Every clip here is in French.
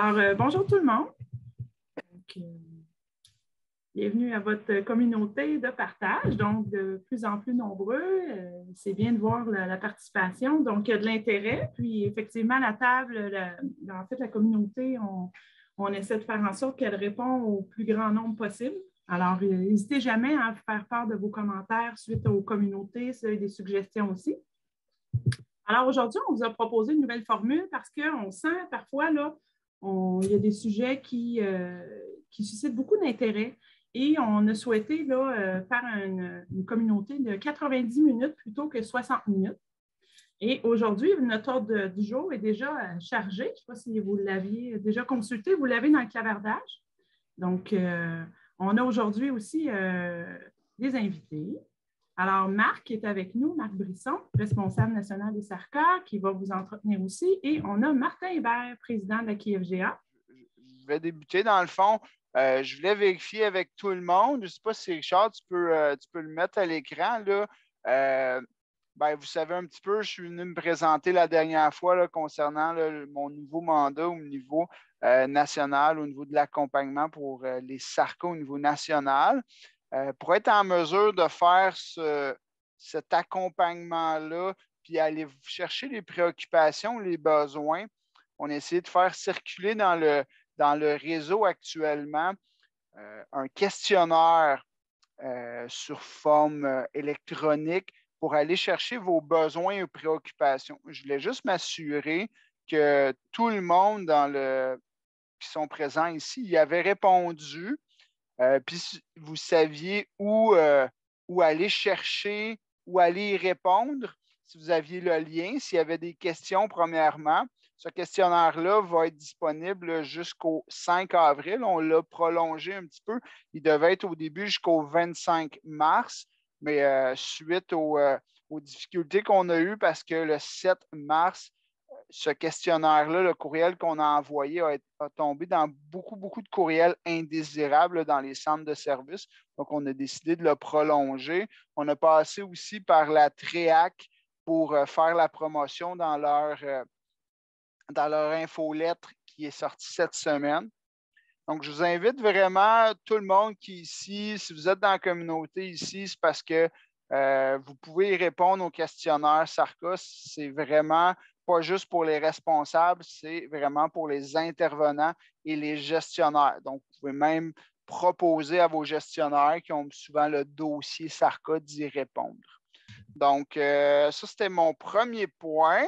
Alors, euh, bonjour tout le monde. Euh, bienvenue à votre communauté de partage, donc de plus en plus nombreux. Euh, c'est bien de voir la, participation. Donc, il y a de l'intérêt. Puis, effectivement, la table, en fait, la communauté, on, on essaie de faire en sorte qu'elle répond au plus grand nombre possible. Alors, n'hésitez jamais à faire part de vos commentaires suite aux communautés, des suggestions aussi. Alors, aujourd'hui, on vous a proposé une nouvelle formule parce qu'on sent parfois, là, il y a des sujets qui, euh, qui suscitent beaucoup d'intérêt et on a souhaité là, euh, faire une, communauté de 90 minutes plutôt que 60 minutes. Et aujourd'hui, notre ordre du jour est déjà euh, chargé. Je ne sais pas si vous l'aviez déjà consulté, vous l'avez dans le clavardage. Donc, on a aujourd'hui aussi des invités. Alors, Marc est avec nous, Marc Brisson, responsable national des SARCA, qui va vous entretenir aussi. Et on a Martin Hébert, président de la KFGA. Je vais débuter dans le fond. Euh, je voulais vérifier avec tout le monde. Je ne sais pas si Richard, tu peux, euh, tu peux le mettre à l'écran. Euh, ben, vous savez un petit peu, je suis venu me présenter la dernière fois concernant mon nouveau mandat au niveau national, au niveau de l'accompagnement pour les SARCA au niveau national. Euh, pour être en mesure de faire cet accompagnement-là, puis aller chercher les préoccupations, les besoins, on a essayé de faire circuler dans le, dans le réseau actuellement euh, un questionnaire euh, sur forme électronique pour aller chercher vos besoins et préoccupations. Je voulais juste m'assurer que tout le monde dans le, qui sont présents ici y avait répondu euh, puis vous saviez où, euh, où aller chercher, où aller y répondre, si vous aviez le lien, s'il y avait des questions, premièrement. Ce questionnaire-là va être disponible jusqu'au 5 avril. On l'a prolongé un petit peu. Il devait être au début jusqu'au 25 mars, mais euh, suite aux, aux difficultés qu'on a eues parce que le 7 mars, ce questionnaire-là, le courriel qu'on a envoyé a, tombé dans beaucoup, beaucoup de courriels indésirables dans les centres de services. Donc, on a décidé de le prolonger. On a passé aussi par la TREAC pour euh, faire la promotion dans leur, euh, dans leur infolettre qui est sortie cette semaine. Donc, je vous invite vraiment, tout le monde qui est ici, si vous êtes dans la communauté ici, c'est parce que euh, vous pouvez répondre au questionnaire SARCOS. C'est vraiment pas juste pour les responsables, c'est vraiment pour les intervenants et les gestionnaires. Donc, vous pouvez même proposer à vos gestionnaires qui ont souvent le dossier SARCA d'y répondre. Donc, euh, ça, c'était mon premier point.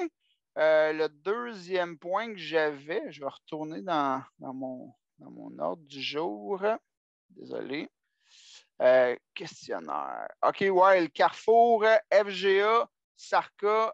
Euh, le deuxième point que j'avais, je vais retourner dans, mon, mon, ordre du jour. Désolé. Euh, questionnaire. OK, ouais, le Carrefour, FGA, SARCA,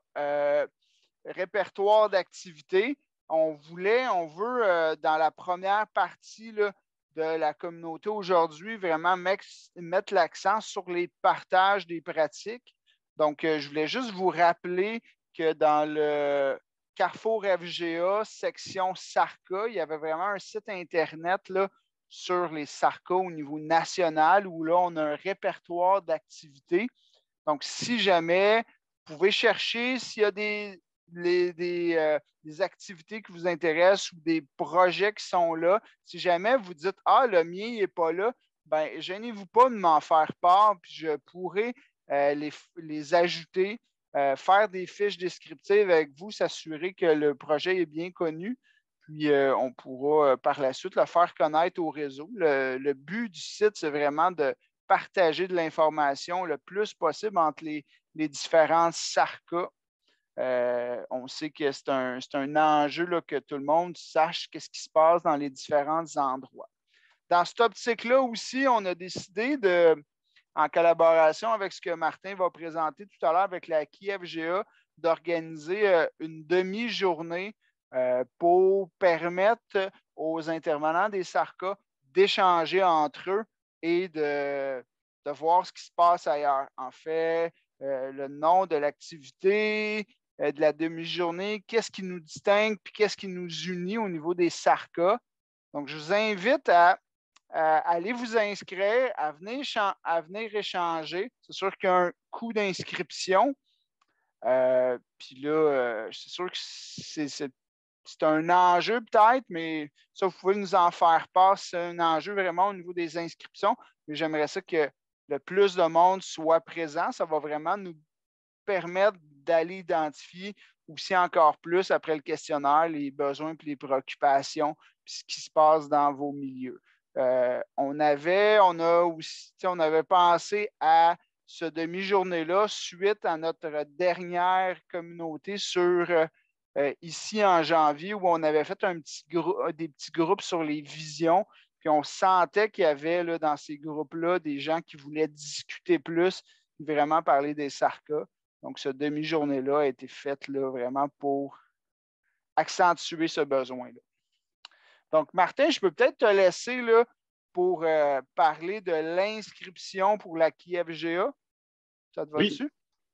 répertoire d'activités. On voulait, on veut, euh, dans la première partie de la communauté aujourd'hui, vraiment mettre l'accent sur les partages des pratiques. Donc, euh, je voulais juste vous rappeler que dans le Carrefour FGA, section SARCA, il y avait vraiment un site Internet sur les SARCA au niveau national où là, on a un répertoire d'activités. Donc, si jamais vous pouvez chercher s'il y a des, euh, des, activités qui vous intéressent ou des projets qui sont là. Si jamais vous dites Ah, le mien n'est pas là, ben gênez-vous pas de m'en faire part, puis je pourrai euh, les, les, ajouter, euh, faire des fiches descriptives avec vous, s'assurer que le projet est bien connu. Puis on pourra par la suite le faire connaître au réseau. Le, but du site, c'est vraiment de partager de l'information le plus possible entre les, les différents SARCA euh, on sait que c'est un, enjeu que tout le monde sache ce qui se passe dans les différents endroits. Dans cette optique-là aussi, on a décidé de, en collaboration avec ce que Martin va présenter tout à l'heure avec la KFGA, d'organiser euh, une demi-journée euh, pour permettre aux intervenants des SARCA d'échanger entre eux et de, voir ce qui se passe ailleurs. En fait, le nom de l'activité, de la demi-journée, qu'est-ce qui nous distingue, puis qu'est-ce qui nous unit au niveau des SARCA. Donc, je vous invite à, aller vous inscrire, à venir, échanger. C'est sûr qu'il y a un coût d'inscription. Euh, puis là, euh, c'est sûr que c'est un enjeu peut-être, mais ça, vous pouvez nous en faire part. C'est un enjeu vraiment au niveau des inscriptions. Mais j'aimerais ça que le plus de monde soit présent. Ça va vraiment nous permettre d'aller identifier aussi encore plus après le questionnaire les besoins et les préoccupations ce qui se passe dans vos milieux. Euh, on avait, on a aussi, on avait pensé à ce demi-journée-là suite à notre dernière communauté sur euh, ici en janvier où on avait fait un petit des petits groupes sur les visions. Puis on sentait qu'il y avait là, dans ces groupes-là des gens qui voulaient discuter plus, vraiment parler des sarcas. Donc, ce demi-journée-là a été faite là, vraiment pour accentuer ce besoin-là. Donc, Martin, je peux peut-être te laisser là, pour euh, parler de l'inscription pour la KIFGA. Ça te va dessus?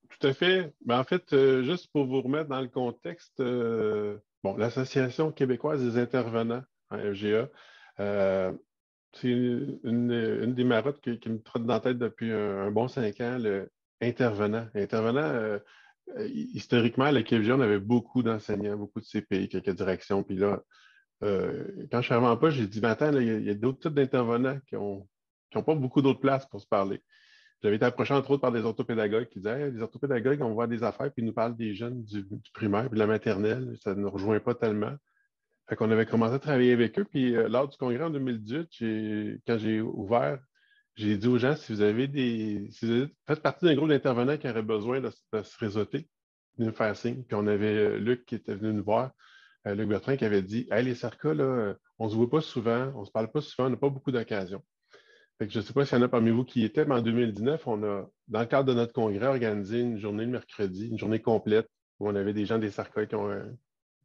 Tout à fait. Ben, en fait, euh, juste pour vous remettre dans le contexte, euh, bon, l'Association québécoise des intervenants en FGA, c'est une, des marottes qui, me trotte dans la tête depuis un, bon cinq ans, intervenant. Intervenant, historiquement, à la KFGA, on avait beaucoup d'enseignants, beaucoup de CPI, quelques directions. Puis là, euh, quand je suis arrivé en j'ai dit, attends, il y, a, d'autres types d'intervenants qui n'ont pas beaucoup d'autres places pour se parler. J'avais été approché entre autres par des orthopédagogues qui disaient Les orthopédagogues, on voit des affaires, puis ils nous parlent des jeunes du, primaire, puis de la maternelle, ça ne nous rejoint pas tellement. Fait qu'on avait commencé à travailler avec eux, puis euh, lors du congrès en 2018, quand j'ai ouvert, j'ai dit aux gens si vous avez des. Faites partie d'un groupe d'intervenants qui aurait besoin de, se réseauter, de nous faire signe. Puis on avait euh, Luc qui était venu nous voir euh, Luc Bertrand qui avait dit les cercas, là, on ne se voit pas souvent, on ne se parle pas souvent, on n'a pas beaucoup d'occasions. je ne sais pas s'il y en a parmi vous qui étaient, mais en 2019, on a, dans le cadre de notre congrès, organisé une journée le mercredi, une journée complète, où on avait des gens des cercas qui ont euh,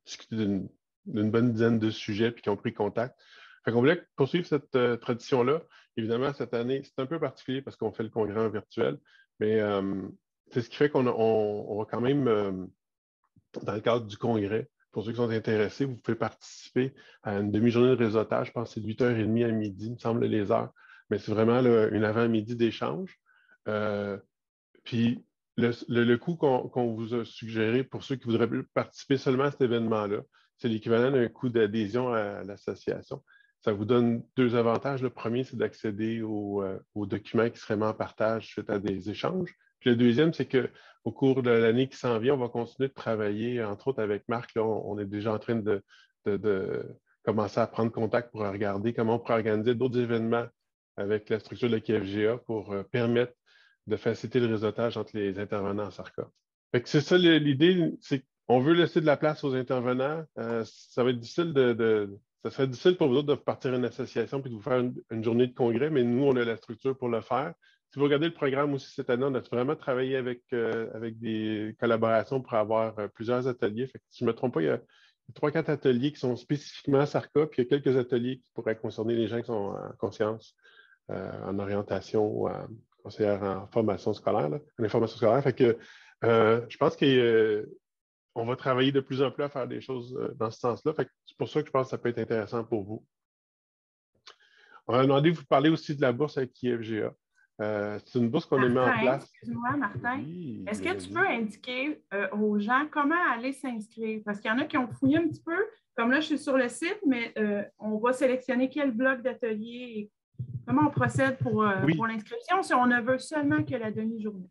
discuté d'une bonne dizaine de sujets puis qui ont pris contact. Fait qu'on voulait poursuivre cette euh, tradition-là. Évidemment, cette année, c'est un peu particulier parce qu'on fait le congrès en virtuel, mais c'est ce qui fait qu'on va quand même, dans le cadre du congrès, pour ceux qui sont intéressés, vous pouvez participer à une demi-journée de réseautage. Je pense que c'est de 8h30 à midi, il me semble, les heures. Mais c'est vraiment une avant-midi d'échange. Euh, puis le, coût qu'on vous a suggéré pour ceux qui voudraient participer seulement à cet événement-là, c'est l'équivalent d'un coût d'adhésion à l'association. Ça vous donne deux avantages. Le premier, c'est d'accéder aux, euh, aux, documents qui seraient mis en partage suite à des échanges. Puis le deuxième, c'est qu'au cours de l'année qui s'en vient, on va continuer de travailler, entre autres avec Marc. Là, on, est déjà en train de, commencer à prendre contact pour regarder comment on pourrait organiser d'autres événements avec la structure de la KFGA pour euh, permettre de faciliter le réseautage entre les intervenants en SARCA. C'est ça l'idée, c'est qu'on veut laisser de la place aux intervenants. Euh, ça va être difficile de, ça serait difficile pour vous autres de partir une association et de vous faire une, journée de congrès, mais nous, on a la structure pour le faire. Si vous regardez le programme aussi cette année, on a vraiment travaillé avec, euh, avec des collaborations pour avoir euh, plusieurs ateliers. si je ne me trompe pas, il y a trois, quatre ateliers qui sont spécifiquement SARCA, puis il y a quelques ateliers qui pourraient concerner les gens qui sont en conscience, euh, en orientation ou en conseillère en formation scolaire, en information scolaire. Fait que je pense qu'on va travailler de plus en plus à faire des choses dans ce sens-là. Pour ça que je pense que ça peut être intéressant pour vous. On a demandé de vous parler aussi de la bourse avec IFGA. Euh, c'est une bourse qu'on a mis en place. Excuse-moi, Martin. Est-ce que tu peux indiquer euh, aux gens comment aller s'inscrire? Parce qu'il y en a qui ont fouillé un petit peu. Comme là, je suis sur le site, mais euh, on va sélectionner quel bloc d'atelier et comment on procède pour, pour l'inscription si on ne veut seulement que la demi-journée.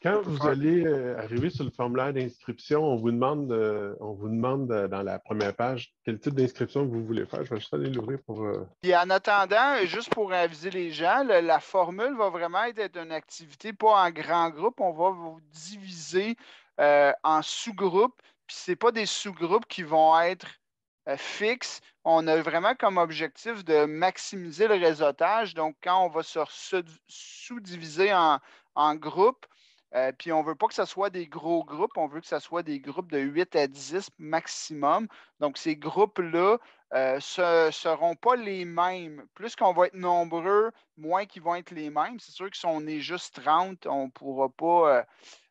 Quand vous allez euh, arriver sur le formulaire d'inscription, on vous demande, euh, on vous demande euh, dans la première page quel type d'inscription vous voulez faire. Je vais juste aller l'ouvrir pour. Et en attendant, juste pour aviser les gens, la formule va vraiment être une activité pas en grand groupe. On va vous diviser en sous-groupes. Puis ce pas des sous-groupes qui vont être fixes. On a vraiment comme objectif de maximiser le réseautage. Donc, quand on va se sous-diviser en, en groupes, euh, puis on ne veut pas que ce soit des gros groupes, on veut que ce soit des groupes de 8 à 10 maximum. Donc, ces groupes-là euh, ne seront pas les mêmes. Plus qu'on va être nombreux, moins qu'ils vont être les mêmes. C'est sûr que si on est juste 30, on ne pourra pas,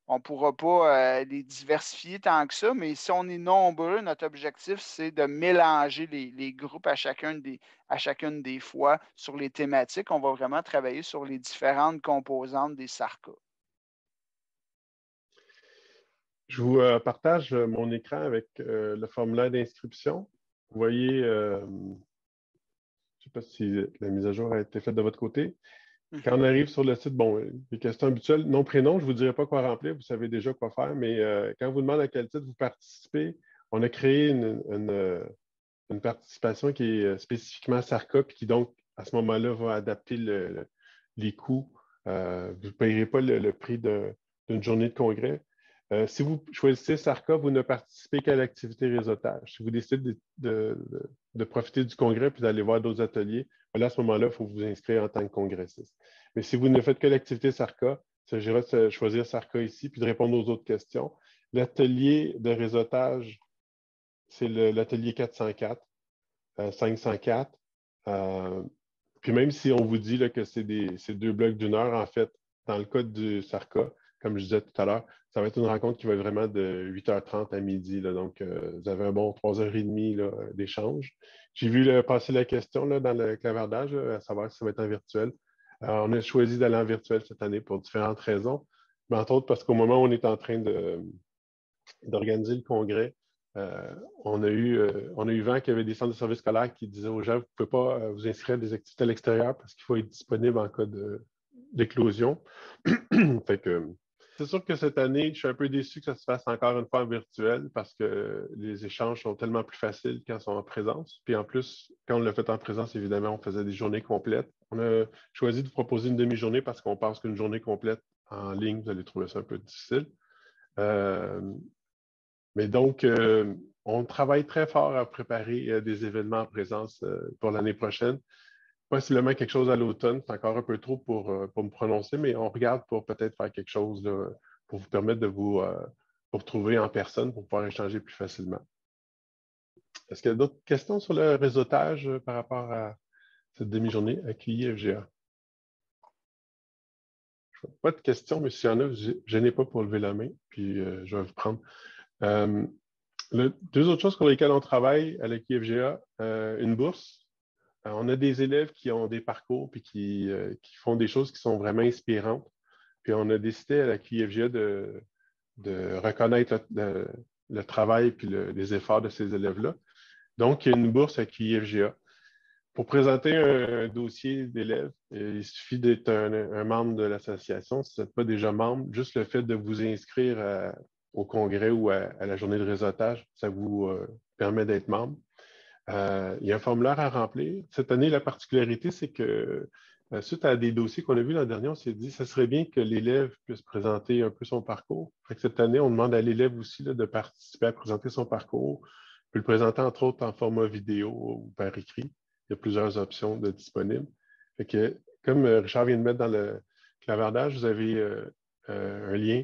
euh, pourra pas les diversifier tant que ça. Mais si on est nombreux, notre objectif, c'est de mélanger les, groupes à chacune, des, à chacune des fois sur les thématiques. On va vraiment travailler sur les différentes composantes des SARCA. Je vous partage mon écran avec le formulaire d'inscription. Vous voyez, je ne sais pas si la mise à jour a été faite de votre côté. Mhm. Quand on arrive sur le site, bon, les questions habituelles, nom, prénom, je ne vous dirai pas quoi remplir, vous savez déjà quoi faire, mais quand on vous demande à quel titre vous participez, on a créé une, participation qui est spécifiquement SARCA, puis qui donc, à ce moment-là, va adapter les coûts. vous ne payerez pas le prix d'une journée de congrès. Euh, si vous choisissez SARCA, vous ne participez qu'à l'activité réseautage. Si vous décidez de, profiter du congrès puis d'aller voir d'autres ateliers, ben à ce moment-là, il faut vous inscrire en tant que congressiste. Mais si vous ne faites que l'activité SARCA, il s'agira de choisir SARCA ici puis de répondre aux autres questions. L'atelier de réseautage, c'est l'atelier 404, 504. Euh, euh, puis même si on vous dit que c'est deux blocs d'une heure, en fait, dans le cas du SARCA, comme je disais tout à l'heure, ça va être une rencontre qui va être vraiment de 8h30 à midi. donc, euh, vous avez un bon 3h30 d'échange. J'ai vu passer la question dans le clavardage, à savoir si ça va être en virtuel. on a choisi d'aller en virtuel cette année pour différentes raisons, mais entre autres parce qu'au moment où on est en train d'organiser le congrès, euh, on, a eu, euh, on a eu vent qu'il y avait des centres de services scolaires qui disaient aux gens, vous ne pouvez pas vous inscrire à des activités à l'extérieur parce qu'il faut être disponible en cas d'éclosion. fait que c'est sûr que cette année, je suis un peu déçu que ça se fasse encore une fois en virtuel parce que les échanges sont tellement plus faciles quand ils sont en présence. Puis en plus, quand on l'a fait en présence, évidemment, on faisait des journées complètes. On a choisi de proposer une demi-journée parce qu'on pense qu'une journée complète en ligne, vous allez trouver ça un peu difficile. Euh, mais donc, euh, on travaille très fort à préparer euh, des événements en présence pour l'année prochaine possiblement quelque chose à l'automne. C'est encore un peu trop pour, euh, pour, me prononcer, mais on regarde pour peut-être faire quelque chose pour vous permettre de vous, euh, retrouver en personne pour pouvoir échanger plus facilement. Est-ce qu'il y a d'autres questions sur le réseautage euh, par rapport à cette demi-journée à FGA? Pas de questions, mais s'il y en a, je n'ai pas pour lever la main, puis je vais vous prendre. deux autres choses pour lesquelles on travaille à la QFGA, une bourse euh, on a des élèves qui ont des parcours et euh, qui, font des choses qui sont vraiment inspirantes. Puis on a décidé à la QFGA de, reconnaître le, travail et les efforts de ces élèves-là. Donc, il y a une bourse à QIFGA. Pour présenter un, dossier d'élève, il suffit d'être un, membre de l'association. Si vous n'êtes pas déjà membre, juste le fait de vous inscrire au congrès ou à, la journée de réseautage, ça vous euh, permet d'être membre. Euh, il y a un formulaire à remplir. Cette année, la particularité, c'est que euh, suite à des dossiers qu'on a vus l'an dernier, on s'est dit que ce serait bien que l'élève puisse présenter un peu son parcours. cette année, on demande à l'élève aussi de participer à présenter son parcours. Il peut le présenter entre autres en format vidéo ou par écrit. Il y a plusieurs options de disponibles. comme euh, Richard vient de mettre dans le clavardage, vous avez un lien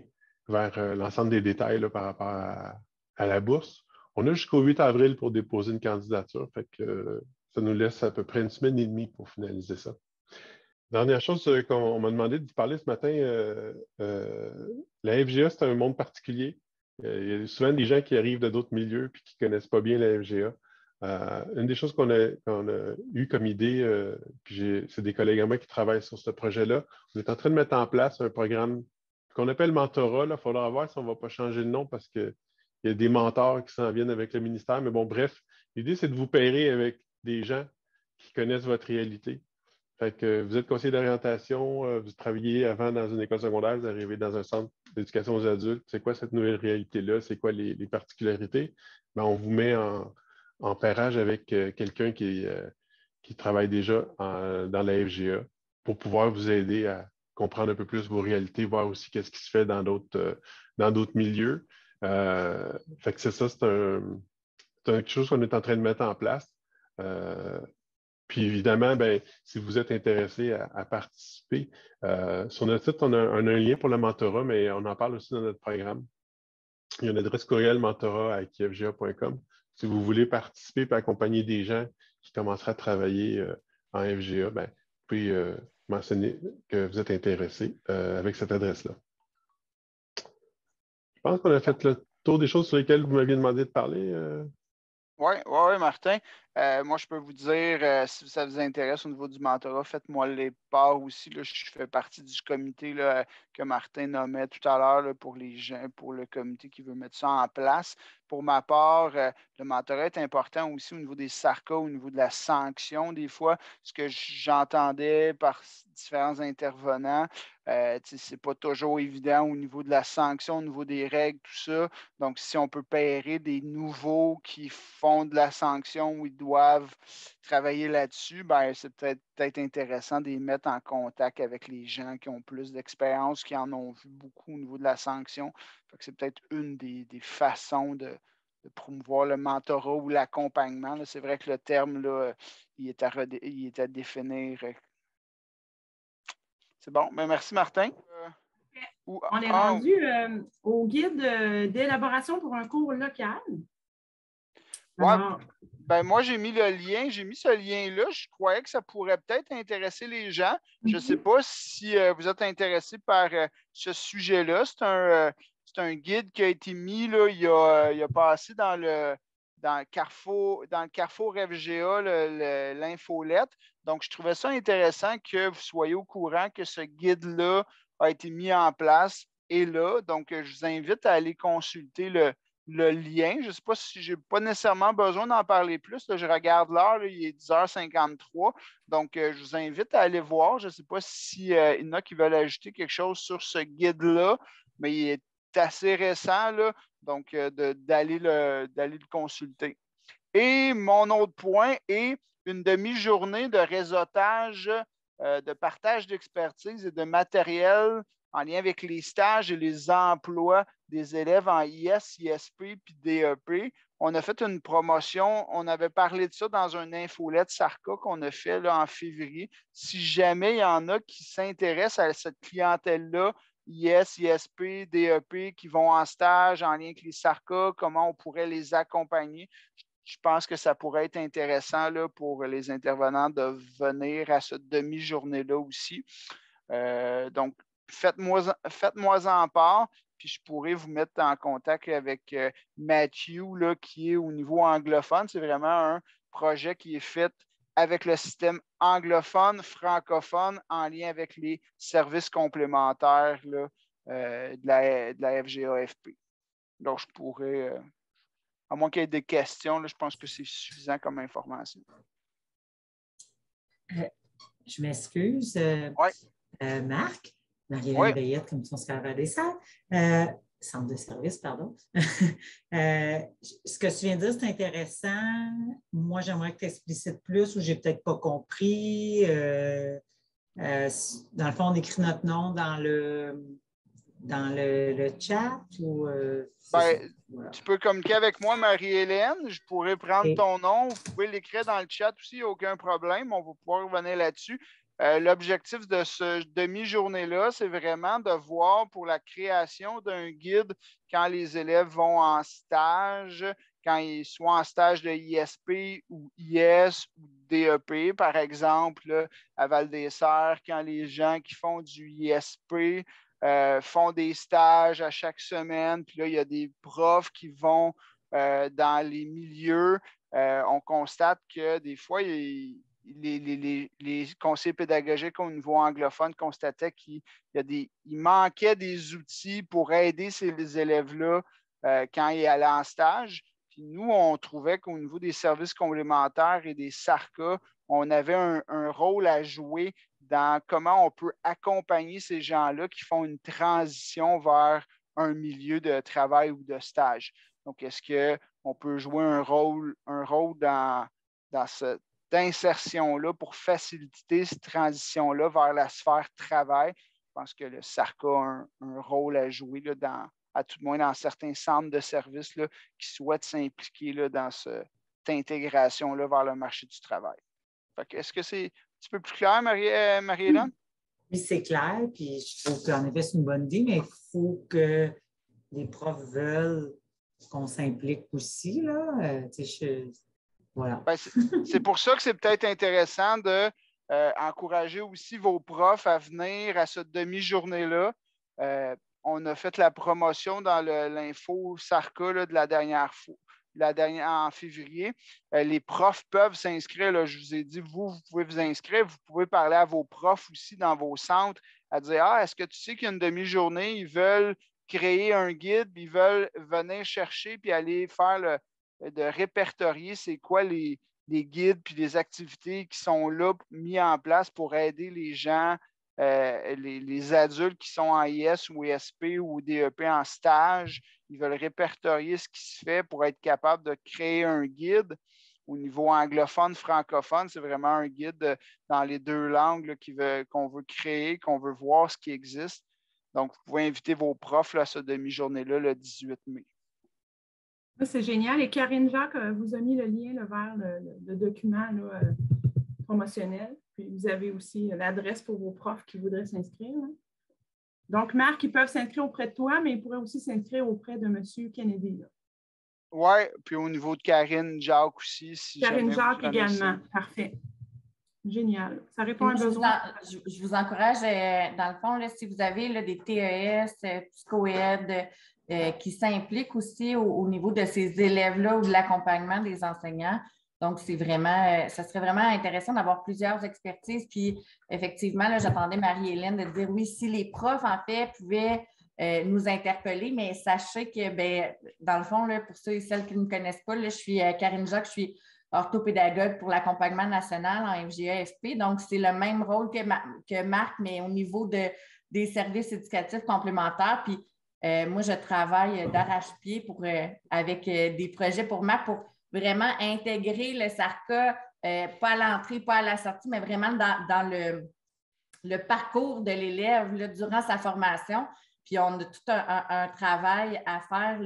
vers l'ensemble des détails par rapport à la bourse. On a jusqu'au 8 avril pour déposer une candidature. Ça nous laisse à peu près une semaine et demie pour finaliser ça. Dernière chose euh, qu'on m'a demandé de parler ce matin, euh, euh, la FGA, c'est un monde particulier. Il y a souvent des gens qui arrivent de d'autres milieux et qui ne connaissent pas bien la FGA. une des choses qu'on a, a eu comme idée, puis c'est des collègues à moi qui travaillent sur ce projet-là, on est en train de mettre en place un programme qu'on appelle Mentorat. Il faudra voir si on ne va pas changer de nom parce que il y a des mentors qui s'en viennent avec le ministère. Mais bon, bref, l'idée, c'est de vous pairer avec des gens qui connaissent votre réalité. Que vous êtes conseiller d'orientation, euh, vous travaillez avant dans une école secondaire, vous arrivez dans un centre d'éducation aux adultes. C'est quoi cette nouvelle réalité-là? C'est quoi les, particularités? Ben, on vous met en, en pairage avec euh, quelqu'un qui, euh, travaille déjà dans la FGA pour pouvoir vous aider à comprendre un peu plus vos réalités, voir aussi qu'est-ce qui se fait dans d'autres milieux. Euh, fait que c'est ça, c'est quelque chose qu'on est en train de mettre en place. Euh, puis évidemment, ben, si vous êtes intéressé à, participer, euh, sur notre site, on a, un lien pour le mentorat, mais on en parle aussi dans notre programme. Il y a une adresse courriel mentorat. Si vous voulez participer et accompagner des gens qui commenceraient à travailler en FGA, ben, vous pouvez mentionner que vous êtes intéressé avec cette adresse-là. Je pense qu'on a fait le tour des choses sur lesquelles vous m'aviez demandé de parler. Oui, euh. oui, Martin. Euh, moi, je peux vous dire, euh, si ça vous intéresse au niveau du mentorat, faites-moi les parts aussi. Là, je fais partie du comité là, que Martin nommait tout à l'heure pour les gens, pour le comité qui veut mettre ça en place. Pour ma part, euh, le mentorat est important aussi au niveau des SARCA, au niveau de la sanction, des fois. Ce que j'entendais par différents intervenants, euh, ce n'est pas toujours évident au niveau de la sanction, au niveau des règles, tout ça. Donc, si on peut pairer des nouveaux qui font de la sanction ou doivent travailler là-dessus, ben, c'est peut-être intéressant de les mettre en contact avec les gens qui ont plus d'expérience, qui en ont vu beaucoup au niveau de la sanction. C'est peut-être une des, façons de, promouvoir le mentorat ou l'accompagnement. C'est vrai que le terme, là, il, est à il est à définir c'est bon. Ben, merci, Martin. Euh, on est ah, rendu euh, au guide euh, d'élaboration pour un cours local. Ben, moi, j'ai mis le lien, j'ai mis ce lien-là. Je croyais que ça pourrait peut-être intéresser les gens. Je ne sais mhm. pas si vous êtes intéressé par ce sujet-là. C'est un, un, guide qui a été mis là, il, a, il a passé dans le, dans le Carrefour, dans le Carrefour FGA, l'infolette. Donc, je trouvais ça intéressant que vous soyez au courant que ce guide-là a été mis en place et là. Donc, je vous invite à aller consulter le, lien. Je ne sais pas si je n'ai pas nécessairement besoin d'en parler plus. je regarde l'heure, il est 10h53. Donc, euh, je vous invite à aller voir. Je ne sais pas s'il euh, y en a qui veulent ajouter quelque chose sur ce guide-là, mais il est assez récent. Là donc euh, d'aller le, le consulter. Et mon autre point est une demi-journée de réseautage, de partage d'expertise et de matériel en lien avec les stages et les emplois des élèves en IS, ISP puis DEP. On a fait une promotion, on avait parlé de ça dans un infolette SARCA qu'on a fait en février. Si jamais il y en a qui s'intéressent à cette clientèle-là, IS, ISP, DEP qui vont en stage en lien avec les SARCA, comment on pourrait les accompagner. Je pense que ça pourrait être intéressant là, pour les intervenants de venir à cette demi-journée-là aussi. Euh, donc, faites-moi faites en part, puis je pourrais vous mettre en contact avec euh, Matthew, là, qui est au niveau anglophone. C'est vraiment un projet qui est fait avec le système anglophone, francophone, en lien avec les services complémentaires euh, de, la, de la FGAFP. Donc, je pourrais, euh, à moins qu'il y ait des questions, je pense que c'est suffisant comme information. Euh, je m'excuse, Marc, Marie-Hélène Veillette, Commission scolaire des salles centre de service, pardon. Euh, ce que tu viens de dire, c'est intéressant. Moi, j'aimerais que tu explicites plus ou j'ai peut-être pas compris. Euh, euh, dans le fond, on écrit notre nom dans le dans le, chat ou ben, Tu peux communiquer avec moi, Marie-Hélène. Je pourrais prendre ton nom. Vous pouvez l'écrire dans le chat aussi, aucun problème. On va pouvoir revenir là-dessus. Euh, l'objectif de ce demi-journée-là, c'est vraiment de voir pour la création d'un guide quand les élèves vont en stage, quand ils sont en stage de ISP ou IS ou DEP, par exemple, à Val-des-Serres, quand les gens qui font du ISP euh, font des stages à chaque semaine, puis là, il y a des profs qui vont euh, dans les milieux, on constate que des fois, il, les, conseils pédagogiques au niveau anglophone constataient qu'il manquait des outils pour aider ces élèves-là euh, quand ils allaient en stage. Puis nous, on trouvait qu'au niveau des services complémentaires et des SARCA, on avait un, rôle à jouer dans comment on peut accompagner ces gens-là qui font une transition vers un milieu de travail ou de stage. Donc, est-ce qu'on peut jouer un rôle, un rôle dans, dans, ce, d'insertion-là pour faciliter cette transition-là vers la sphère travail. Je pense que le SARCA a un, rôle à jouer là, dans, à tout le moins dans certains centres de services là, qui souhaitent s'impliquer dans cette intégration-là vers le marché du travail. Est-ce que c'est un petit peu plus clair, euh, Marie-Hélène? oui, c'est clair. Puis je trouve qu'en effet, c'est une bonne idée, mais il faut que les profs veulent qu'on s'implique aussi. Là. Euh, ben, c'est pour ça que c'est peut-être intéressant d'encourager euh, aussi vos profs à venir à cette demi-journée-là. Euh, on a fait la promotion dans l'info Sarka de la dernière fois. en février. Euh, les profs peuvent s'inscrire. Je vous ai dit, vous, vous pouvez vous inscrire. Vous pouvez parler à vos profs aussi dans vos centres, à dire Ah, est-ce que tu sais qu'il y a une demi-journée, ils veulent créer un guide, ils veulent venir chercher puis aller faire le, de répertorier c'est quoi les, guides puis les activités qui sont là mis en place pour aider les gens euh, les, adultes qui sont en IS ou ESP ou DEP en stage, ils veulent répertorier ce qui se fait pour être capable de créer un guide. Au niveau anglophone, francophone, c'est vraiment un guide dans les deux langues qu'on veut créer, qu'on veut voir ce qui existe. Donc, vous pouvez inviter vos profs à cette demi-journée-là le 18 mai. C'est génial. Et Karine Jacques euh, vous a mis le lien vers le, document euh, promotionnel. Puis vous avez aussi l'adresse pour vos profs qui voudraient s'inscrire. Hein. Donc, Marc, ils peuvent s'inscrire auprès de toi, mais ils pourraient aussi s'inscrire auprès de M. Kennedy. Oui, puis au niveau de Karine Jacques aussi. Karine Jacques également. Parfait. Génial. Ça répond à un besoin. je, vous encourage, euh, dans le fond, si vous avez des TES, euh, psychoèdes, euh, qui s'impliquent aussi au, niveau de ces élèves-là ou de l'accompagnement des enseignants, donc, c'est vraiment, euh, ça serait vraiment intéressant d'avoir plusieurs expertises. Puis, effectivement, j'attendais Marie-Hélène de dire oui, si les profs, en fait, pouvaient euh, nous interpeller, mais sachez que, ben, dans le fond, là, pour ceux et celles qui ne me connaissent pas, je suis Karine Jacques, je suis orthopédagogue pour l'accompagnement national en FGAFP. Donc, c'est le même rôle que, que Marc, mais au niveau de, des services éducatifs complémentaires. Puis, moi, je travaille d'arrache-pied pour, avec des projets pour Marc pour vraiment intégrer le SARCA, euh, pas à l'entrée, pas à la sortie, mais vraiment dans, le, parcours de l'élève durant sa formation. Puis on a tout un, travail à faire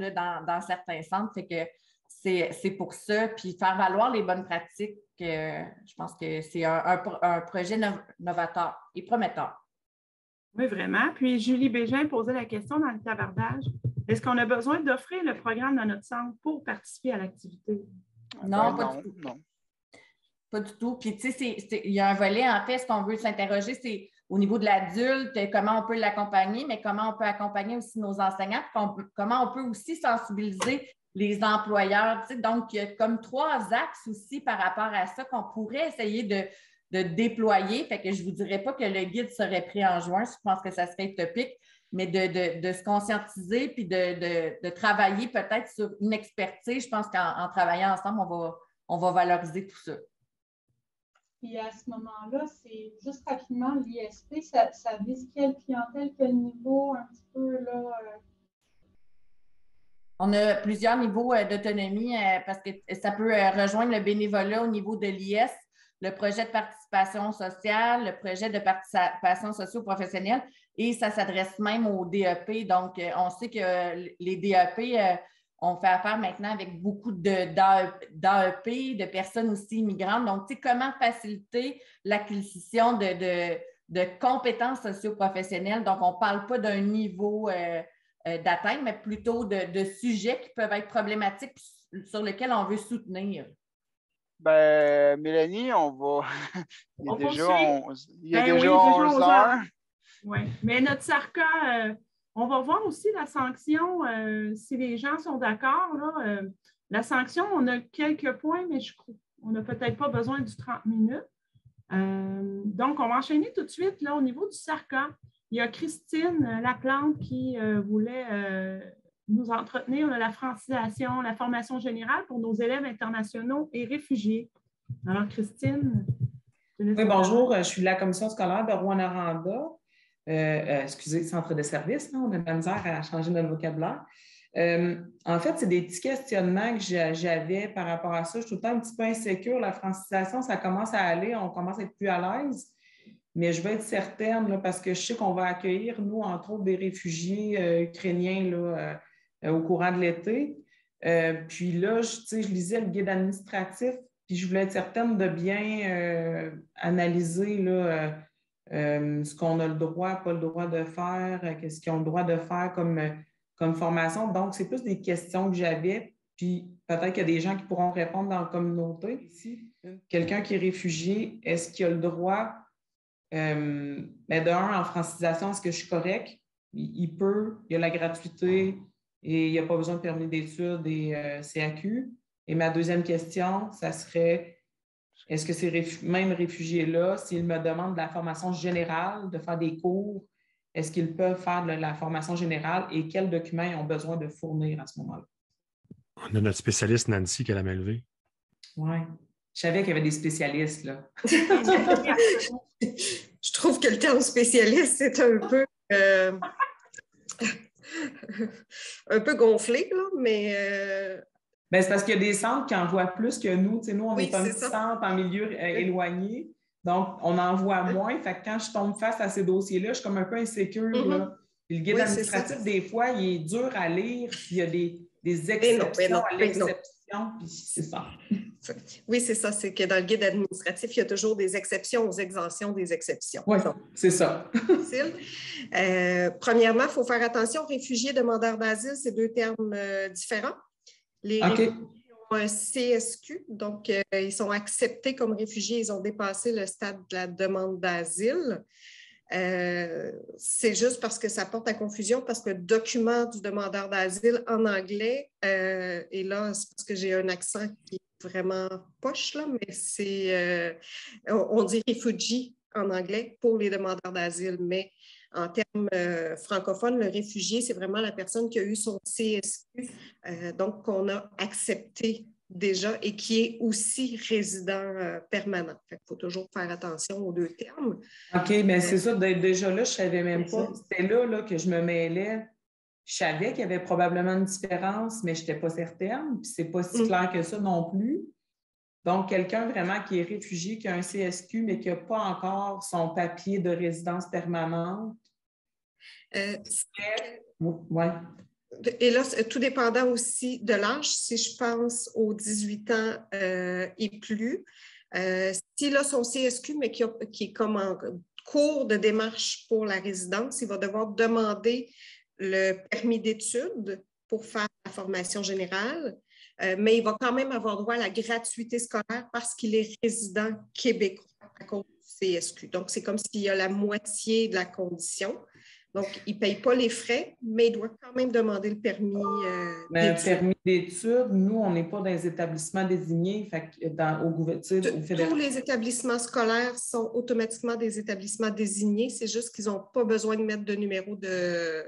dans, certains centres. Que c'est pour ça. Puis faire valoir les bonnes pratiques, euh, je pense que c'est un, projet novateur et prometteur. Oui, vraiment. Puis Julie Bégin posait la question dans le tabardage. Est-ce qu'on a besoin d'offrir le programme dans notre centre pour participer à l'activité? Non, ben pas du tout. Pas du tout. Puis, tu sais, il y a un volet, en fait, ce qu'on veut s'interroger, c'est au niveau de l'adulte, comment on peut l'accompagner, mais comment on peut accompagner aussi nos enseignants, comment on peut aussi sensibiliser les employeurs. Tu sais, donc, il y a comme trois axes aussi par rapport à ça qu'on pourrait essayer de, de déployer. Fait que je ne vous dirais pas que le guide serait pris en juin, je pense que ça serait utopique, mais de, se conscientiser puis de, travailler peut-être sur une expertise. Je pense qu'en travaillant ensemble, on va, on va valoriser tout ça. Puis à ce moment-là, c'est juste rapidement l'ISP, ça, vise quelle clientèle, quel niveau un petit peu là? Euh? On a plusieurs niveaux euh, d'autonomie euh, parce que ça peut rejoindre le bénévolat au niveau de l'IS le projet de participation sociale, le projet de participation socio-professionnelle et ça s'adresse même aux DEP. Donc, euh, on sait que les DEP, euh, ont fait affaire maintenant avec beaucoup d'AEP, de personnes aussi immigrantes. Donc, tu sais, comment faciliter l'acquisition de, de, compétences socio-professionnelles? Donc, on ne parle pas d'un niveau euh, d'atteinte, mais plutôt de, de, sujets qui peuvent être problématiques sur lesquels on veut soutenir. Ben, Mélanie, on va. il, déjà, il est déjà 11 heures. Oui, mais notre SARCA, euh, on va voir aussi la sanction, euh, si les gens sont d'accord. Euh, la sanction, on a quelques points, mais je crois on n'a peut-être pas besoin du 30 minutes. donc, on va enchaîner tout de suite là, au niveau du SARCA. Il y a Christine Laplante qui voulait nous entretenir de la francisation, la formation générale pour nos élèves internationaux et réfugiés. Alors, Christine. Oui, bonjour. Je suis de la commission scolaire de Rouen-Aranda. Euh, euh, excusez, centre de service, on a de la misère à changer notre vocabulaire. Euh, en fait, c'est des petits questionnements que j'avais par rapport à ça. Je suis tout le temps un petit peu insécure. La francisation, ça commence à aller, on commence à être plus à l'aise. Mais je veux être certaine, parce que je sais qu'on va accueillir, nous, entre autres, des réfugiés ukrainiens là, au courant de l'été. Euh, puis là, je, je lisais le guide administratif, puis je voulais être certaine de bien euh, analyser là, ce qu'on a le droit, pas le droit de faire, qu'est-ce qu'ils ont le droit de faire comme, comme formation. Donc, c'est plus des questions que j'avais, puis peut-être qu'il y a des gens qui pourront répondre dans la communauté. Ici, quelqu'un qui est réfugié, est-ce qu'il a le droit, mais d'un, en francisation, est-ce que je suis correct? Il, il peut, il y a la gratuité, et il n'y a pas besoin de permis d'études et euh, CAQ. Et ma deuxième question, ça serait est-ce que ces mêmes réfugiés-là, s'ils me demandent de la formation générale, de faire des cours, est-ce qu'ils peuvent faire de la formation générale et quels documents ils ont besoin de fournir à ce moment-là? On a notre spécialiste Nancy qui a la main levée. Oui. Je savais qu'il y avait des spécialistes, là. Je trouve que le terme spécialiste, c'est un peu. Euh, un peu gonflé, là, mais. Euh, ben, c'est parce qu'il y a des centres qui en voient plus que nous. nous, on est un petit centre en milieu euh, éloigné. Donc, on en voit moins. Fait que quand je tombe face à ces dossiers-là, je suis comme un peu insécure. Mm-hmm. Le guide administratif, des fois, il est dur à lire. Il y a des, des exceptions à l'exception. C'est ça. Oui, c'est ça. C'est que dans le guide administratif, il y a toujours des exceptions aux exemptions des exceptions. Oui, c'est ça. euh, premièrement, il faut faire attention aux réfugiés demandeurs d'asile. C'est deux termes euh, différents. Les réfugiés ont un CSQ, donc euh, ils sont acceptés comme réfugiés. Ils ont dépassé le stade de la demande d'asile. Euh, c'est juste parce que ça porte à confusion, parce que le document du demandeur d'asile en anglais, et là, c'est parce que j'ai un accent qui vraiment poche, là, mais c'est, euh, on, dit refugee en anglais pour les demandeurs d'asile, mais en termes euh, francophones, le réfugié, c'est vraiment la personne qui a eu son CSQ, euh, donc qu'on a accepté déjà et qui est aussi résident permanent. Il faut toujours faire attention aux deux termes. OK, mais c'est ça, déjà là, je ne savais même pas. C'était là, là que je me mêlais je savais qu'il y avait probablement une différence, mais je n'étais pas certaine. Puis c'est pas si mm. clair que ça non plus. Donc, quelqu'un vraiment qui est réfugié, qui a un CSQ, mais qui n'a pas encore son papier de résidence permanente. Euh, Et là, tout dépendant aussi de l'âge, si je pense aux 18 ans euh, et plus, euh, s'il a son CSQ, mais qui, qui, est comme en cours de démarche pour la résidence, il va devoir demander le permis d'études pour faire la formation générale, euh, mais il va quand même avoir droit à la gratuité scolaire parce qu'il est résident québécois à cause du CSQ. Donc, c'est comme s'il y a la moitié de la condition. Donc, il ne paye pas les frais, mais il doit quand même demander le permis euh, mais Le permis d'études, nous, on n'est pas dans les établissements désignés fait dans, au gouvernement. Tous les établissements scolaires sont automatiquement des établissements désignés. C'est juste qu'ils n'ont pas besoin de mettre de numéro de,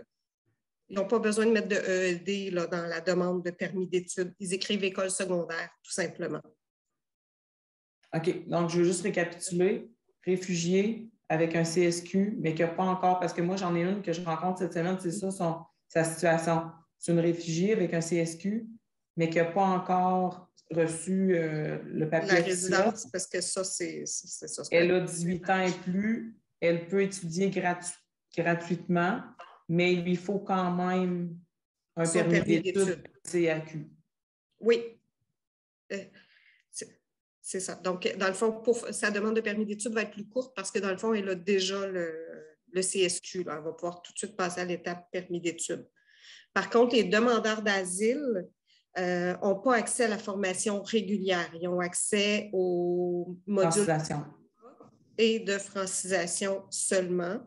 ils n'ont pas besoin de mettre de EED là, dans la demande de permis d'études. Ils écrivent école secondaire, tout simplement. OK. Donc, je veux juste récapituler. Réfugié avec un CSQ, mais qui n'a pas encore, parce que moi, j'en ai une que je rencontre cette semaine, c'est ça son, sa situation. C'est une réfugiée avec un CSQ, mais qui n'a pas encore reçu euh, le papier. La résidence, parce que ça, c'est ça. Elle a 18 ans et plus. Elle peut étudier gratuitement mais il lui faut quand même un permis, d'études CAQ. Oui. Euh, c'est ça. Donc, dans le fond, pour, sa demande de permis d'études va être plus courte parce que, dans le fond, elle a déjà le, CSQ. Elle va pouvoir tout de suite passer à l'étape permis d'études. Par contre, les demandeurs d'asile n'ont euh, pas accès à la formation régulière. Ils ont accès au module et de francisation seulement.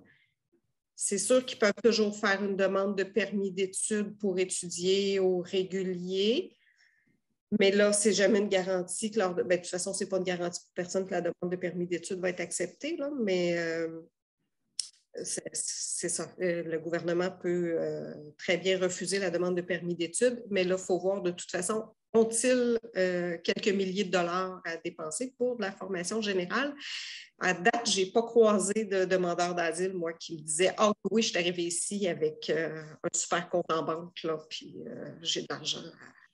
C'est sûr qu'ils peuvent toujours faire une demande de permis d'études pour étudier au régulier. Mais là, ce n'est jamais une garantie que. Ben, de toute façon, ce n'est pas une garantie pour personne que la demande de permis d'études va être acceptée, là, mais euh, c'est ça. Euh, le gouvernement peut euh, très bien refuser la demande de permis d'études, mais là, il faut voir de toute façon, ont-ils quelques milliers de dollars à dépenser pour de la formation générale? À date, je n'ai pas croisé de demandeur d'asile, moi, qui me disait Ah oui, je suis arrivé ici avec euh, un super compte en banque, là, puis euh, j'ai de l'argent.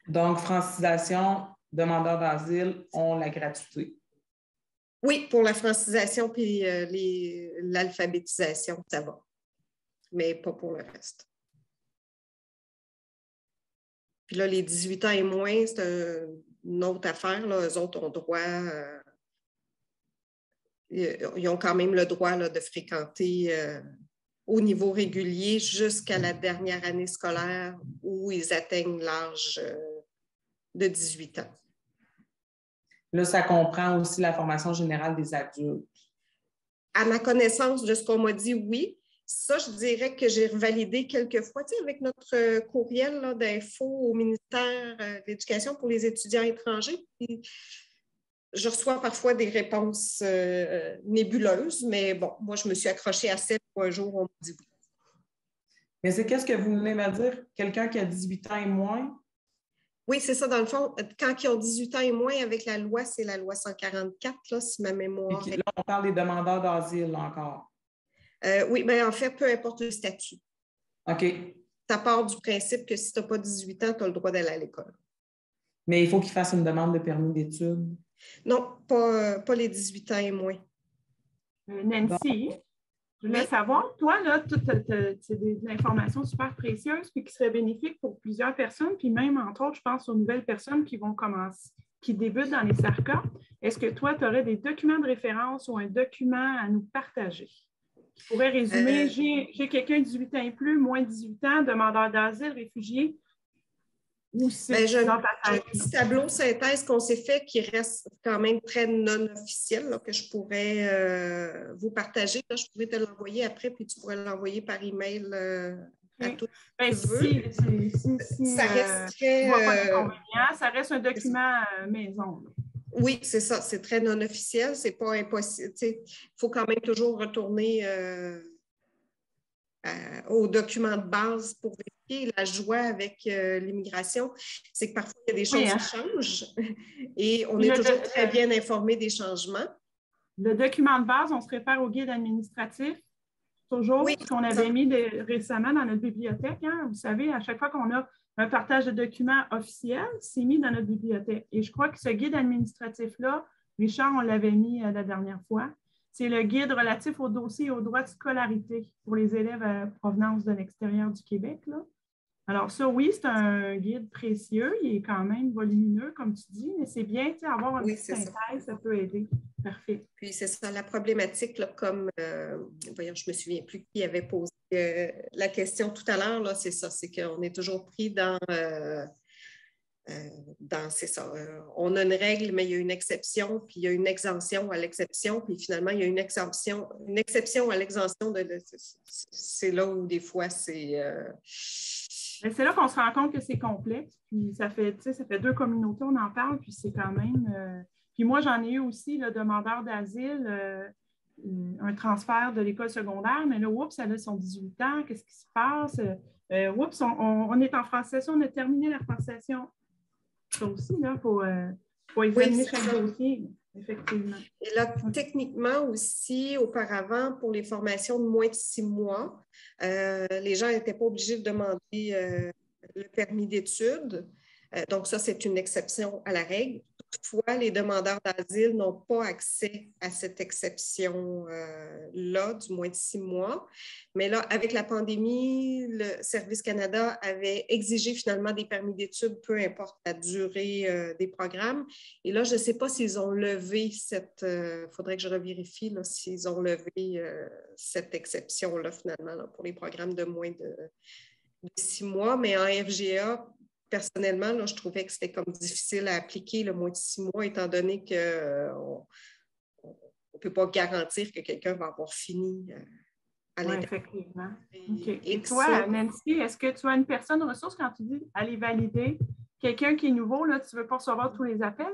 Donc, francisation, demandeurs d'asile ont la gratuité. Oui, pour la francisation puis euh, l'alphabétisation, ça va. Mais pas pour le reste. Puis là, les 18 ans et moins, c'est une autre affaire. Là. Eux autres ont droit ils ont quand même le droit de fréquenter euh, au niveau régulier jusqu'à la dernière année scolaire où ils atteignent l'âge euh, de 18 ans. Là, ça comprend aussi la formation générale des adultes. À ma connaissance de ce qu'on m'a dit, oui. Ça, je dirais que j'ai revalidé quelques fois, tu sais, avec notre courriel d'info au ministère de l'Éducation pour les étudiants étrangers. je reçois parfois des réponses nébuleuses, mais bon, moi, je me suis accrochée à celle où un jour on me dit oui. Mais c'est qu'est-ce que vous venez me dire? Quelqu'un qui a 18 ans et moins? Oui, c'est ça. Dans le fond, quand ils ont 18 ans et moins avec la loi, c'est la loi 144, là, si ma mémoire. là, on parle des demandeurs d'asile encore. Euh, oui, mais en fait, peu importe le statut. OK. Ça part du principe que si tu n'as pas 18 ans, tu as le droit d'aller à l'école. Mais il faut qu'ils fassent une demande de permis d'études? Non, pas, pas les 18 ans et moins. Euh, Nancy, je voulais savoir, toi, là, c'est des, informations super précieuses puis qui seraient bénéfiques pour plusieurs personnes, puis même, entre autres, je pense aux nouvelles personnes qui vont commencer, qui débutent dans les SARCA. Est-ce que toi, tu aurais des documents de référence ou un document à nous partager? Qui pourrait résumer, euh, j'ai quelqu'un de 18 ans et plus, moins de 18 ans, demandeur d'asile, réfugié, ben, j'ai un petit tableau synthèse qu'on s'est fait qui reste quand même très non officiel, que je pourrais euh, vous partager. je pourrais te l'envoyer après, puis tu pourrais l'envoyer par email euh, à tous. Ben, si, ça. Euh, ça reste un document maison. Oui, c'est ça. C'est très non officiel. C'est pas impossible. Il faut quand même toujours retourner aux documents de base pour vérifier la joie avec euh, l'immigration, c'est que parfois il y a des choses qui hein. changent et on est toujours très bien informé des changements. Le document de base, on se réfère au guide administratif, toujours, ce qu'on avait mis récemment dans notre bibliothèque. Hein. Vous savez, à chaque fois qu'on a un partage de documents officiel, c'est mis dans notre bibliothèque. Et je crois que ce guide administratif-là, Richard, on l'avait mis euh, la dernière fois. C'est le guide relatif aux dossiers et aux droits de scolarité pour les élèves à provenance de l'extérieur du Québec. Alors, ça, oui, c'est un guide précieux. Il est quand même volumineux, comme tu dis, mais c'est bien avoir un oui, synthèse, ça. peut aider. Parfait. Puis, c'est ça, la problématique, comme, euh, voyons, je ne me souviens plus qui avait posé la question tout à l'heure, c'est ça, c'est qu'on est toujours pris dans. Euh, euh, dans, c'est ça. Euh, on a une règle, mais il y a une exception, puis il y a une exemption à l'exception, puis finalement, il y a une exception, une exception à l'exemption. C'est là où des fois, c'est. C'est là qu'on se rend compte que c'est complexe. Puis ça fait, ça fait deux communautés, on en parle, puis c'est quand même. Puis moi, j'en ai eu aussi le demandeur d'asile, un transfert de l'école secondaire, mais là, oups, elle a son 18 ans, qu'est-ce qui se passe? oups, on, est en françaisation, on a terminé la françaisation ça aussi, il faut, euh, examiner chaque dossier. Effectivement. Et là, techniquement aussi, auparavant, pour les formations de moins de six mois, euh, les gens n'étaient pas obligés de demander euh, le permis d'études. donc, ça, c'est une exception à la règle. Toutefois, les demandeurs d'asile n'ont pas accès à cette exception-là, du moins de six mois. Mais là, avec la pandémie, le Service Canada avait exigé finalement des permis d'études, peu importe la durée euh, des programmes. Et là, je ne sais pas s'ils ont levé cette. Euh, faudrait que je revérifie s'ils ont levé euh, cette exception-là, finalement, pour les programmes de moins de, de six mois. Mais en FGA, personnellement, là, je trouvais que c'était comme difficile à appliquer le moins de six mois, étant donné qu'on euh, ne peut pas garantir que quelqu'un va avoir fini euh, à effectivement. Et, toi, Nancy, est-ce que tu as une personne ressource quand tu dis aller valider? Quelqu'un qui est nouveau, là, tu ne veux pas recevoir tous les appels,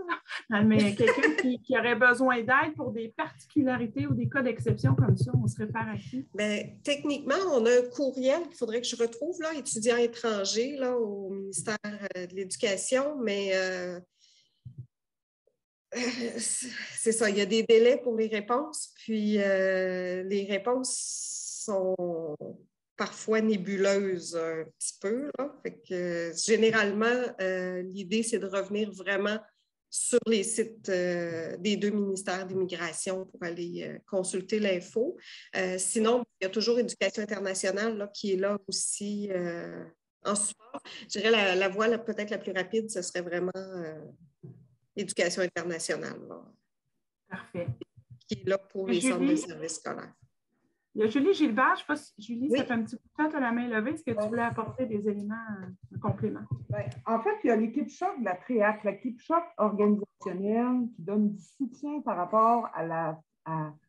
mais quelqu'un qui, aurait besoin d'aide pour des particularités ou des cas d'exception comme ça, on se réfère à qui? Bien, techniquement, on a un courriel qu'il faudrait que je retrouve, là, étudiant étranger là, au ministère euh, de l'Éducation, mais euh, c'est ça, il y a des délais pour les réponses, puis euh, les réponses sont parfois nébuleuse un petit peu. Fait que, généralement, euh, l'idée, c'est de revenir vraiment sur les sites euh, des deux ministères d'immigration pour aller euh, consulter l'info. sinon, il y a toujours Éducation internationale là, qui est là aussi en support. Je dirais la, la voie peut-être la plus rapide, ce serait vraiment Éducation internationale. Parfait. Qui est là pour les centres de services scolaires. Il y a Julie Gilbert. Je ne sais pas si Julie, ça fait un petit peu de temps que la main levée. Est-ce que tu voulais apporter des éléments, un complément? en fait, il y a l'équipe choc de la TREAC, l'équipe choc organisationnelle qui donne du soutien par rapport à la,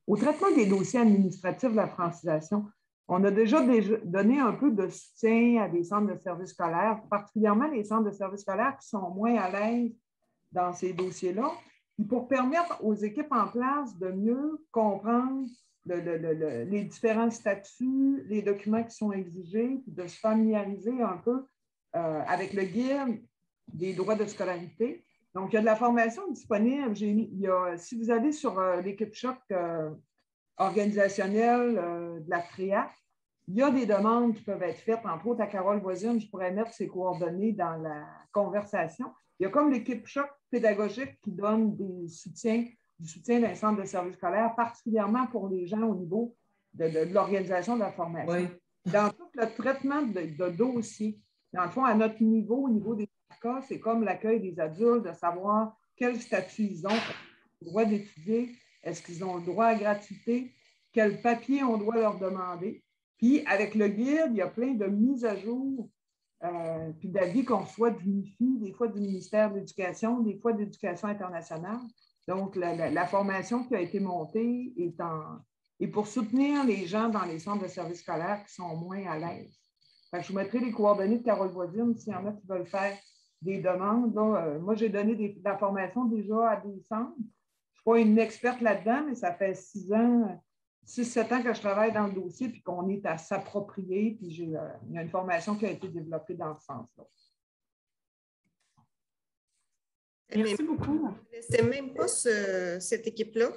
au traitement des dossiers administratifs de la francisation. On a déjà, donné un peu de soutien à des centres de services scolaires, particulièrement les centres de services scolaires qui sont moins à l'aise dans ces dossiers-là, pour permettre aux équipes en place de mieux comprendre les différents statuts, les documents qui sont exigés, de se familiariser un peu euh, avec le guide des droits de scolarité. Donc, il y a de la formation disponible. si vous allez sur euh, l'équipe choc euh, organisationnelle de la TRIA, il y a des demandes qui peuvent être faites, entre autres à Carole Voisine, je pourrais mettre ses coordonnées dans la conversation. Il y a comme l'équipe choc pédagogique qui donne des soutiens, du soutien d'un centre de service scolaire, particulièrement pour les gens au niveau de, l'organisation de la formation. Dans tout le traitement de, dossiers, dans le fond, à notre niveau, au niveau des cas, c'est comme l'accueil des adultes, de savoir quel statut ils ont, le droit d'étudier, est-ce qu'ils ont le droit à gratuité, quel papier on doit leur demander. Puis, avec le guide, il y a plein de mises à jour, euh, puis d'avis qu'on reçoit du MIFI, des fois du ministère de l'Éducation, des fois de l'Éducation internationale. Donc, la, formation qui a été montée est, en, pour soutenir les gens dans les centres de services scolaires qui sont moins à l'aise. Je vous mettrai les coordonnées de Carole Voisine s'il y en a qui veulent faire des demandes. Euh, moi, j'ai donné de la formation déjà à des centres. Je ne suis pas une experte là-dedans, mais ça fait six ans, six, sept ans que je travaille dans le dossier puis qu'on est à s'approprier. Puis euh, il y a une formation qui a été développée dans ce sens-là. Merci beaucoup. C'est même pas cette équipe-là.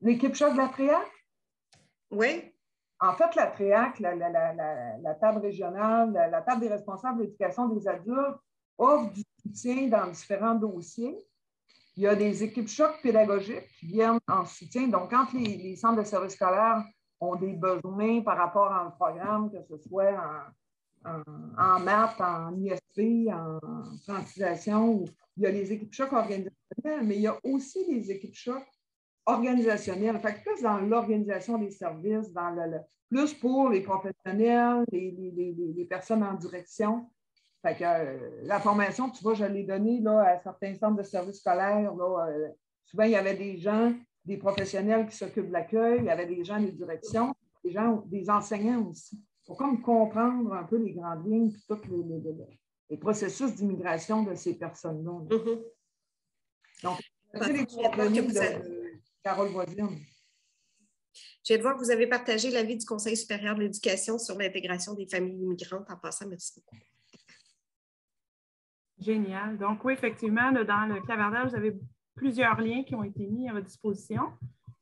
L'équipe Choc de la TRIAC? Oui. En fait, la TRIAC, la, table régionale, la, table des responsables d'éducation des adultes, offre du soutien dans différents dossiers. Il y a des équipes chocs pédagogiques qui viennent en soutien. Donc, quand les, centres de services scolaires ont des besoins par rapport à un programme, que ce soit en, en, maths, en ISP, en francisation, il y a les équipes chocs organisationnelles, mais il y a aussi des équipes chocs organisationnel, fait plus dans l'organisation des services, dans le, plus pour les professionnels, les, personnes en direction. Fait que, euh, la formation, tu vois, je l'ai donnée là, à certains centres de services scolaires. Euh, souvent, il y avait des gens, des professionnels qui s'occupent de l'accueil, il y avait des gens des directions, des gens, des enseignants aussi. Pour comme comprendre un peu les grandes lignes et tous les, processus d'immigration de ces personnes-là. Mm-hmm. Donc, les de, Carole Voisine. Je viens de voir que vous avez partagé l'avis du Conseil supérieur de l'éducation sur l'intégration des familles immigrantes. En passant, merci beaucoup. Génial. Donc, oui, effectivement, dans le clavardage, vous avez plusieurs liens qui ont été mis à votre disposition.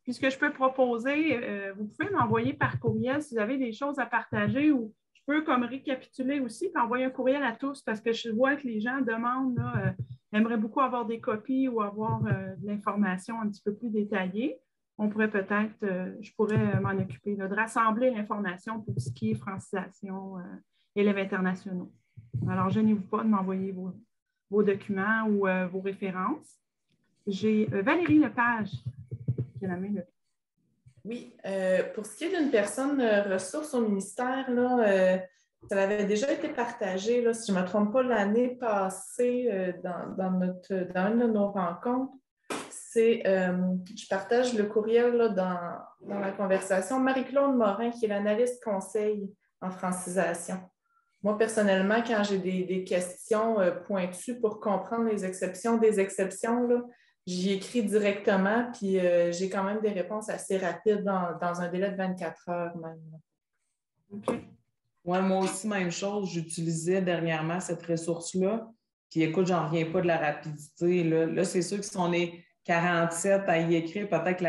Puis, ce que je peux proposer, euh, vous pouvez m'envoyer par courriel si vous avez des choses à partager ou je peux comme récapituler aussi, puis envoyer un courriel à tous parce que je vois que les gens demandent euh, aimerait beaucoup avoir des copies ou avoir euh, de l'information un petit peu plus détaillée, on pourrait peut-être, je pourrais m'en occuper, de rassembler l'information pour ce qui est francisation, élèves internationaux. Alors, gênez-vous pas de m'envoyer vos, documents ou vos références. J'ai Valérie Lepage Oui, pour ce qui est d'une personne ressource au ministère, là, ça avait déjà été partagé, là, si je ne me trompe pas, l'année passée euh, dans, notre, dans une de nos rencontres. C'est, euh, je partage le courriel là, dans, la conversation. Marie-Claude Morin, qui est l'analyste conseil en francisation. Moi, personnellement, quand j'ai des, questions euh, pointues pour comprendre les exceptions des exceptions, j'y écris directement, puis j'ai quand même des réponses assez rapides dans, un délai de 24 heures même. OK moi aussi, même chose. J'utilisais dernièrement cette ressource-là. Puis écoute, j'en reviens pas de la rapidité. Là, c'est sûr que si on est 47 à y écrire, peut-être que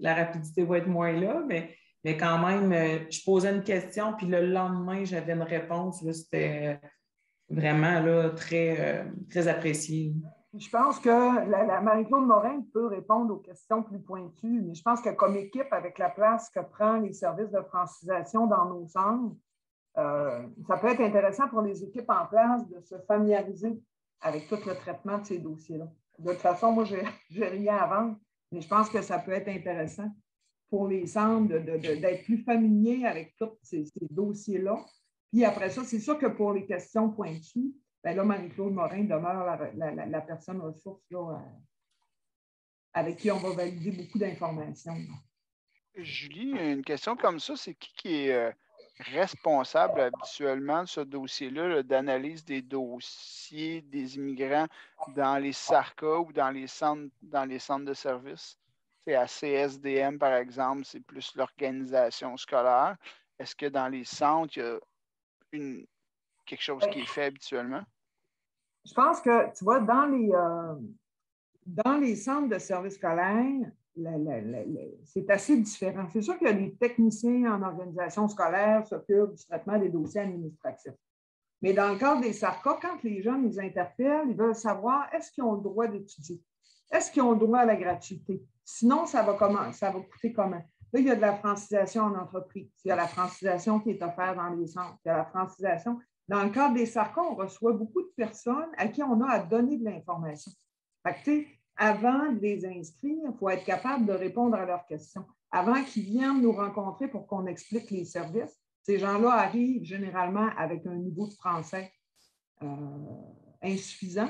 la, rapidité va être moins là, mais, mais quand même, euh, je posais une question, puis le lendemain, j'avais une réponse. C'était vraiment là, très, euh, très apprécié. Je pense que la, Marie-Claude Morin peut répondre aux questions plus pointues, mais je pense que comme équipe, avec la place que prend les services de francisation dans nos centres, euh, ça peut être intéressant pour les équipes en place de se familiariser avec tout le traitement de ces dossiers-là. De toute façon, moi, je n'ai rien à vendre, mais je pense que ça peut être intéressant pour les centres d'être plus familiers avec tous ces, dossiers-là. Puis après ça, c'est sûr que pour les questions pointues, ben là, Marie-Claude Morin demeure la, personne ressource là, euh, avec qui on va valider beaucoup d'informations. Julie, une question comme ça, c'est qui qui est euh, responsable habituellement de ce dossier-là, d'analyse des dossiers des immigrants dans les SARCA ou dans les centres, dans les centres de services? C'est à CSDM, par exemple, c'est plus l'organisation scolaire. Est-ce que dans les centres, il y a une, quelque chose qui est fait habituellement? Je pense que, tu vois, dans les, euh, dans les centres de services scolaires, c'est assez différent. C'est sûr que les techniciens en organisation scolaire s'occupent du traitement des dossiers administratifs. Mais dans le cadre des SARCA, quand les gens nous interpellent, ils veulent savoir est-ce qu'ils ont le droit d'étudier? Est-ce qu'ils ont le droit à la gratuité? Sinon, ça va, comment, ça va coûter comment? Là, il y a de la francisation en entreprise. Il y a la francisation qui est offerte dans les centres. Il y a la francisation. Dans le cadre des SARCA, on reçoit beaucoup de personnes à qui on a à donner de l'information. Avant de les inscrire, il faut être capable de répondre à leurs questions. Avant qu'ils viennent nous rencontrer pour qu'on explique les services, ces gens-là arrivent généralement avec un niveau de français euh, insuffisant,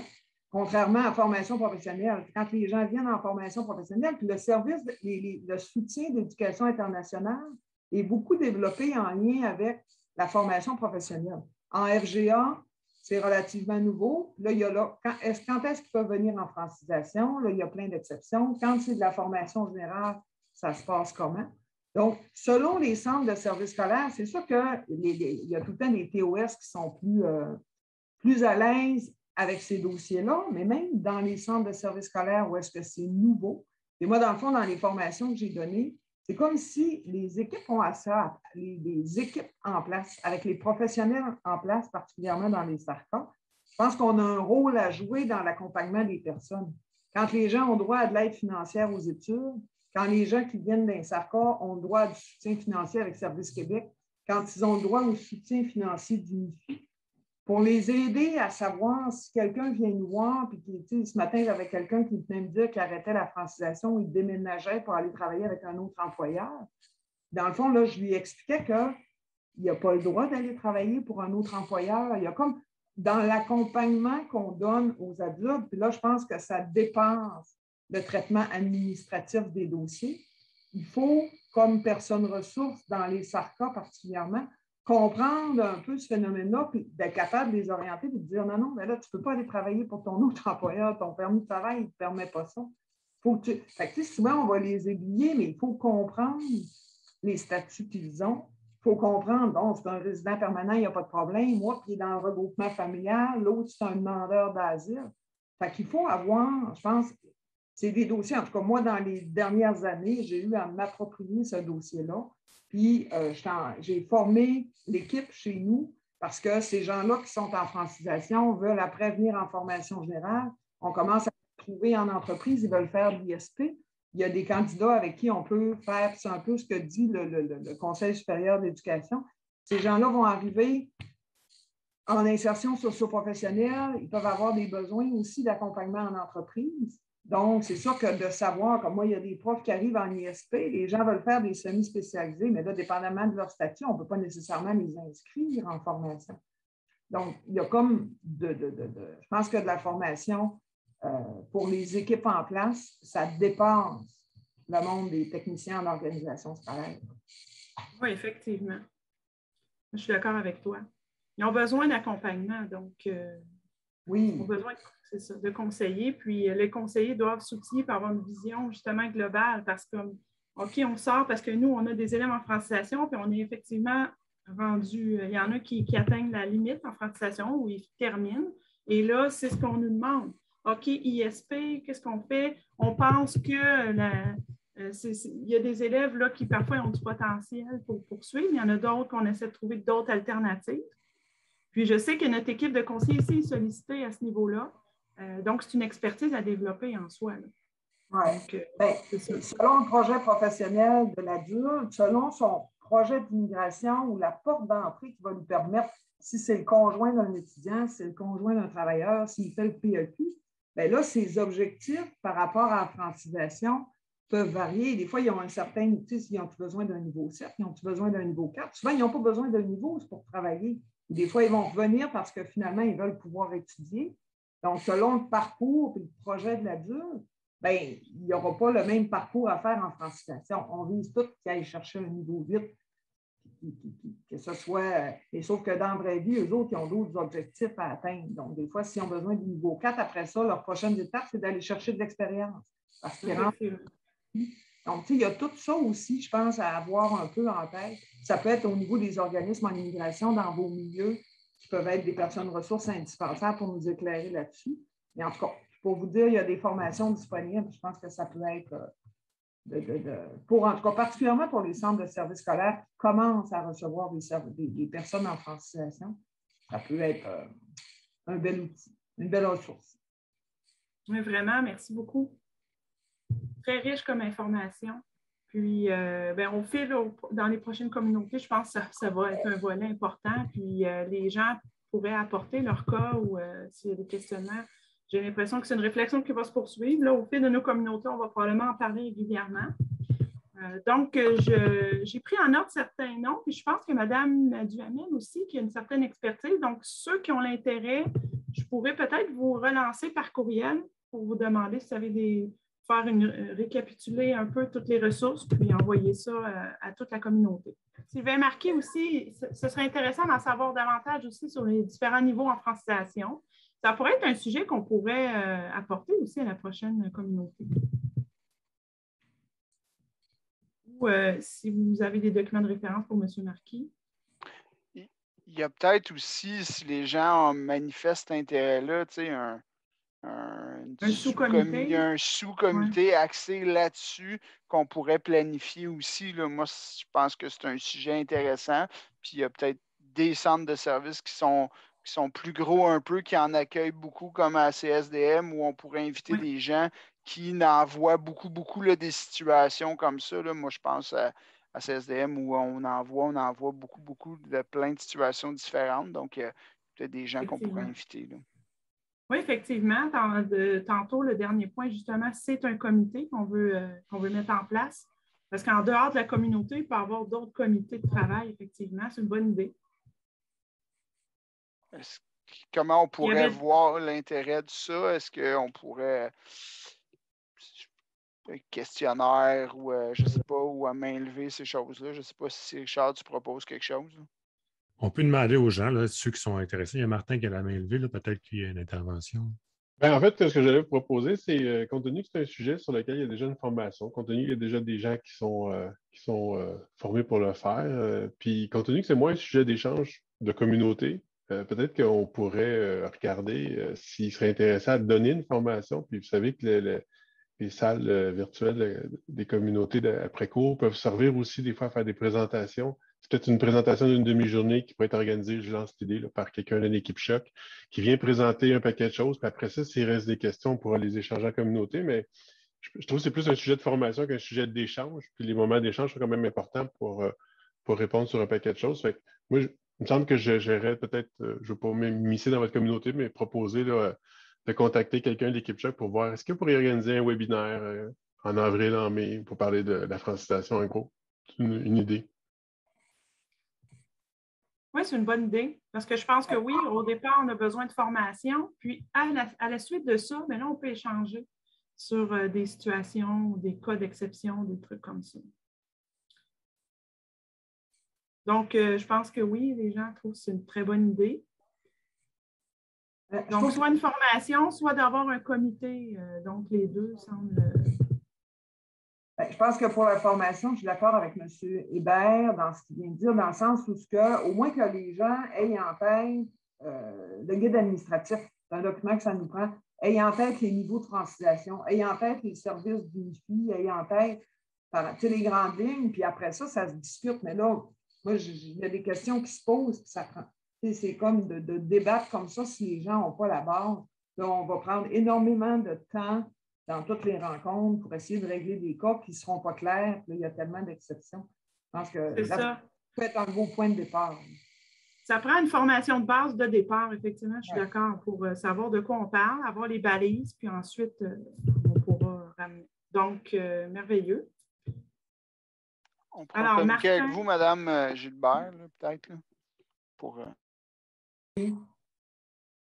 contrairement à la formation professionnelle. Quand les gens viennent en formation professionnelle, le service, le soutien d'éducation internationale est beaucoup développé en lien avec la formation professionnelle. En FGA, c'est relativement nouveau. Là, il y a là, quand est-ce, qu'ils peuvent venir en francisation? Là, il y a plein d'exceptions. Quand c'est de la formation générale, ça se passe comment? Donc, selon les centres de services scolaires, c'est sûr qu'il y a tout le temps des TOS qui sont plus, euh, plus à l'aise avec ces dossiers-là, mais même dans les centres de services scolaires où est-ce que c'est nouveau. Et moi, dans le fond, dans les formations que j'ai données, c'est comme si les équipes ont à ça, les, équipes en place, avec les professionnels en place, particulièrement dans les SARCA. Je pense qu'on a un rôle à jouer dans l'accompagnement des personnes. Quand les gens ont droit à de l'aide financière aux études, quand les gens qui viennent d'un SARCA ont droit à du soutien financier avec Service Québec, quand ils ont droit au soutien financier d'UNIFI, pour les aider à savoir si quelqu'un vient nous voir, puis ce matin, j'avais quelqu'un qui venait me dire qu'il arrêtait la francisation, il déménageait pour aller travailler avec un autre employeur. Dans le fond, là, je lui expliquais qu'il n'a pas le droit d'aller travailler pour un autre employeur. Il y a comme dans l'accompagnement qu'on donne aux adultes, puis là, je pense que ça dépasse le traitement administratif des dossiers. Il faut, comme personne ressource, dans les SARCA particulièrement, comprendre un peu ce phénomène-là, puis d'être capable de les orienter, et de dire non, non, mais là, tu ne peux pas aller travailler pour ton autre employeur, ton permis de travail ne te permet pas ça. Faut que tu... souvent, on va les aiguiller, mais il faut comprendre les statuts qu'ils ont. Il faut comprendre, bon, c'est un résident permanent, il n'y a pas de problème. Moi, qui est dans le regroupement familial, l'autre, c'est un demandeur d'asile. Fait qu'il faut avoir, je pense, c'est des dossiers, en tout cas, moi, dans les dernières années, j'ai eu à m'approprier ce dossier-là. Puis, euh, j'ai formé l'équipe chez nous parce que ces gens-là qui sont en francisation veulent après venir en formation générale. On commence à trouver en entreprise, ils veulent faire l'ISP. Il y a des candidats avec qui on peut faire, c'est un peu ce que dit le, Conseil supérieur d'éducation. Ces gens-là vont arriver en insertion socio-professionnelle, ils peuvent avoir des besoins aussi d'accompagnement en entreprise. Donc, c'est sûr que de savoir, comme moi, il y a des profs qui arrivent en ISP, les gens veulent faire des semi-spécialisés, mais là, dépendamment de leur statut, on ne peut pas nécessairement les inscrire en formation. Donc, il y a comme de, je pense que de la formation euh, pour les équipes en place, ça dépasse le monde des techniciens en organisation scolaire. Oui, effectivement. Je suis d'accord avec toi. Ils ont besoin d'accompagnement, donc euh, oui. ils ont besoin de c'est ça, de conseiller. Puis euh, les conseillers doivent s'outiller pour avoir une vision justement globale parce que, OK, on sort parce que nous, on a des élèves en francisation, puis on est effectivement rendu, euh, il y en a qui, atteignent la limite en francisation où ils terminent. Et là, c'est ce qu'on nous demande. OK, ISP, qu'est-ce qu'on fait? On pense que euh, il y a des élèves là, qui parfois ont du potentiel pour poursuivre. Il y en a d'autres qu'on essaie de trouver d'autres alternatives. Puis je sais que notre équipe de conseillers ici est sollicitée à ce niveau-là. Euh, donc, c'est une expertise à développer en soi. Euh, ben, selon le projet professionnel de l'adulte, selon son projet d'immigration ou la porte d'entrée qui va lui permettre, si c'est le conjoint d'un étudiant, si c'est le conjoint d'un travailleur, s'il fait le PEQ, bien là, ses objectifs par rapport à la francisation peuvent varier. Des fois, ils ont un certain, tu sais, ils ont besoin d'un niveau 7, ils ont besoin d'un niveau 4. Souvent, ils n'ont pas besoin d'un niveau pour travailler. Des fois, ils vont revenir parce que finalement, ils veulent pouvoir étudier. Donc, selon le parcours et le projet de l'adulte, ben, il n'y aura pas le même parcours à faire en francisation. On vise tout qui aille chercher un niveau 8, que ce soit. Et sauf que dans la vraie vie, eux autres, ils ont d'autres objectifs à atteindre. Donc, des fois, s'ils ont besoin du niveau 4, après ça, leur prochaine étape, c'est d'aller chercher de l'expérience. Parce qu'ils Donc, il y a tout ça aussi, je pense, à avoir un peu en tête. Ça peut être au niveau des organismes en immigration dans vos milieux, qui peuvent être des personnes ressources indispensables pour nous éclairer là-dessus. Mais en tout cas, pour vous dire, il y a des formations disponibles. Je pense que ça peut être, euh, pour, en tout cas, particulièrement pour les centres de services scolaires qui commencent à recevoir des, personnes en francisation, ça peut être euh, un bel outil, une belle ressource. Oui, vraiment, merci beaucoup. Très riche comme information. Puis, euh, ben, dans les prochaines communautés, je pense que ça, va être un volet important. Puis, les gens pourraient apporter leur cas ou s'il y a des questionnements j'ai l'impression que c'est une réflexion qui va se poursuivre. Là, au fil de nos communautés, on va probablement en parler régulièrement. Euh, donc, euh, j'ai pris en note certains noms, puis je pense que Mme Duhamel aussi, qui a une certaine expertise. Donc, ceux qui ont l'intérêt, je pourrais peut-être vous relancer par courriel pour vous demander si vous avez des, faire une, euh, récapituler un peu toutes les ressources, puis envoyer ça à, toute la communauté. Sylvain Marquis aussi, ce serait intéressant d'en savoir davantage aussi sur les différents niveaux en francisation ça pourrait être un sujet qu'on pourrait euh, apporter aussi à la prochaine communauté. Ou euh, si vous avez des documents de référence pour M. Marquis. Il y a peut-être aussi, si les gens manifestent intérêt-là, un, un, sous-comité? un sous-comité axé là-dessus qu'on pourrait planifier aussi. Là. Moi, je pense que c'est un sujet intéressant. Puis il y a peut-être des centres de services qui sont qui sont plus gros un peu, qui en accueillent beaucoup comme à CSDM, où on pourrait inviter des gens qui n'en voient beaucoup, beaucoup là, des situations comme ça. Là. Moi, je pense à, CSDM où on en voit, on en voit beaucoup, beaucoup de plein de situations différentes. Donc, il y a peut-être des gens qu'on pourrait inviter. Oui, effectivement. Tantôt, le dernier point, justement, c'est un comité qu'on veut, euh, qu'on veut mettre en place. Parce qu'en dehors de la communauté, il peut y avoir d'autres comités de travail, effectivement. C'est une bonne idée. Comment on pourrait voir l'intérêt de ça? Est-ce qu'on pourrait un questionnaire ou euh, je ne sais pas, ou à main levée, ces choses-là? Je ne sais pas si Richard, tu proposes quelque chose. On peut demander aux gens, là, ceux qui sont intéressés. Il y a Martin qui a la main levée, peut-être qu'il y a une intervention. Ben, en fait, ce que j'allais vous proposer, c'est, euh, compte tenu que c'est un sujet sur lequel il y a déjà une formation, compte tenu qu'il y a déjà des gens qui sont, euh, qui sont formés pour le faire, puis compte tenu que c'est moins un sujet d'échange de communauté, euh, peut-être qu'on pourrait euh, regarder euh, s'il serait intéressant à donner une formation. Puis vous savez que les salles virtuelles des communautés d'après-cours peuvent servir aussi des fois à faire des présentations. Peut-être une présentation d'une demi-journée qui pourrait être organisée, je lance cette idée, par quelqu'un d'une équipe choc qui vient présenter un paquet de choses. Puis après ça, s'il reste des questions, on pourra les échanger en communauté. Mais je, trouve que c'est plus un sujet de formation qu'un sujet d'échange. Puis les moments d'échange sont quand même importants pour, pour répondre sur un paquet de choses. Fait moi, il me semble que j'aurais peut-être, euh, je ne veux pas m'immiscer dans votre communauté, mais proposer de contacter quelqu'un de l'équipe Choc pour voir est-ce que vous pourriez organiser un webinaire euh, en avril, en mai, pour parler de, la francisation en gros? Une, idée. Oui, c'est une bonne idée. Parce que je pense que oui, au départ, on a besoin de formation. Puis à la, suite de ça, mais là, on peut échanger sur euh, des situations, des cas d'exception, des trucs comme ça. Donc, euh, je pense que oui, les gens trouvent que c'est une très bonne idée. Euh, donc, soit une formation, soit d'avoir un comité. Euh, donc, les deux semblent. Ben, je pense que pour la formation, je suis d'accord avec M. Hébert dans ce qu'il vient de dire, dans le sens où, que, au moins que les gens aient en tête le guide administratif, c'est un document que ça nous prend, aient en tête les niveaux de francisation, aient en tête les services d'UNIFI, aient en tête les grandes lignes, puis après ça, ça se discute. Mais là, moi, il y a des questions qui se posent, puis ça prend. C'est comme de, débattre comme ça si les gens n'ont pas la base. on va prendre énormément de temps dans toutes les rencontres pour essayer de régler des cas qui ne seront pas clairs. il y a tellement d'exceptions. Je pense que ça peut être un beau point de départ. Ça prend une formation de base de départ, effectivement, je suis d'accord, pour euh, savoir de quoi on parle, avoir les balises, puis ensuite, euh, on pourra ramener. Donc, euh, merveilleux. On pourrait Alors, communiquer avec vous, Madame Gilbert, peut-être, pour. Euh,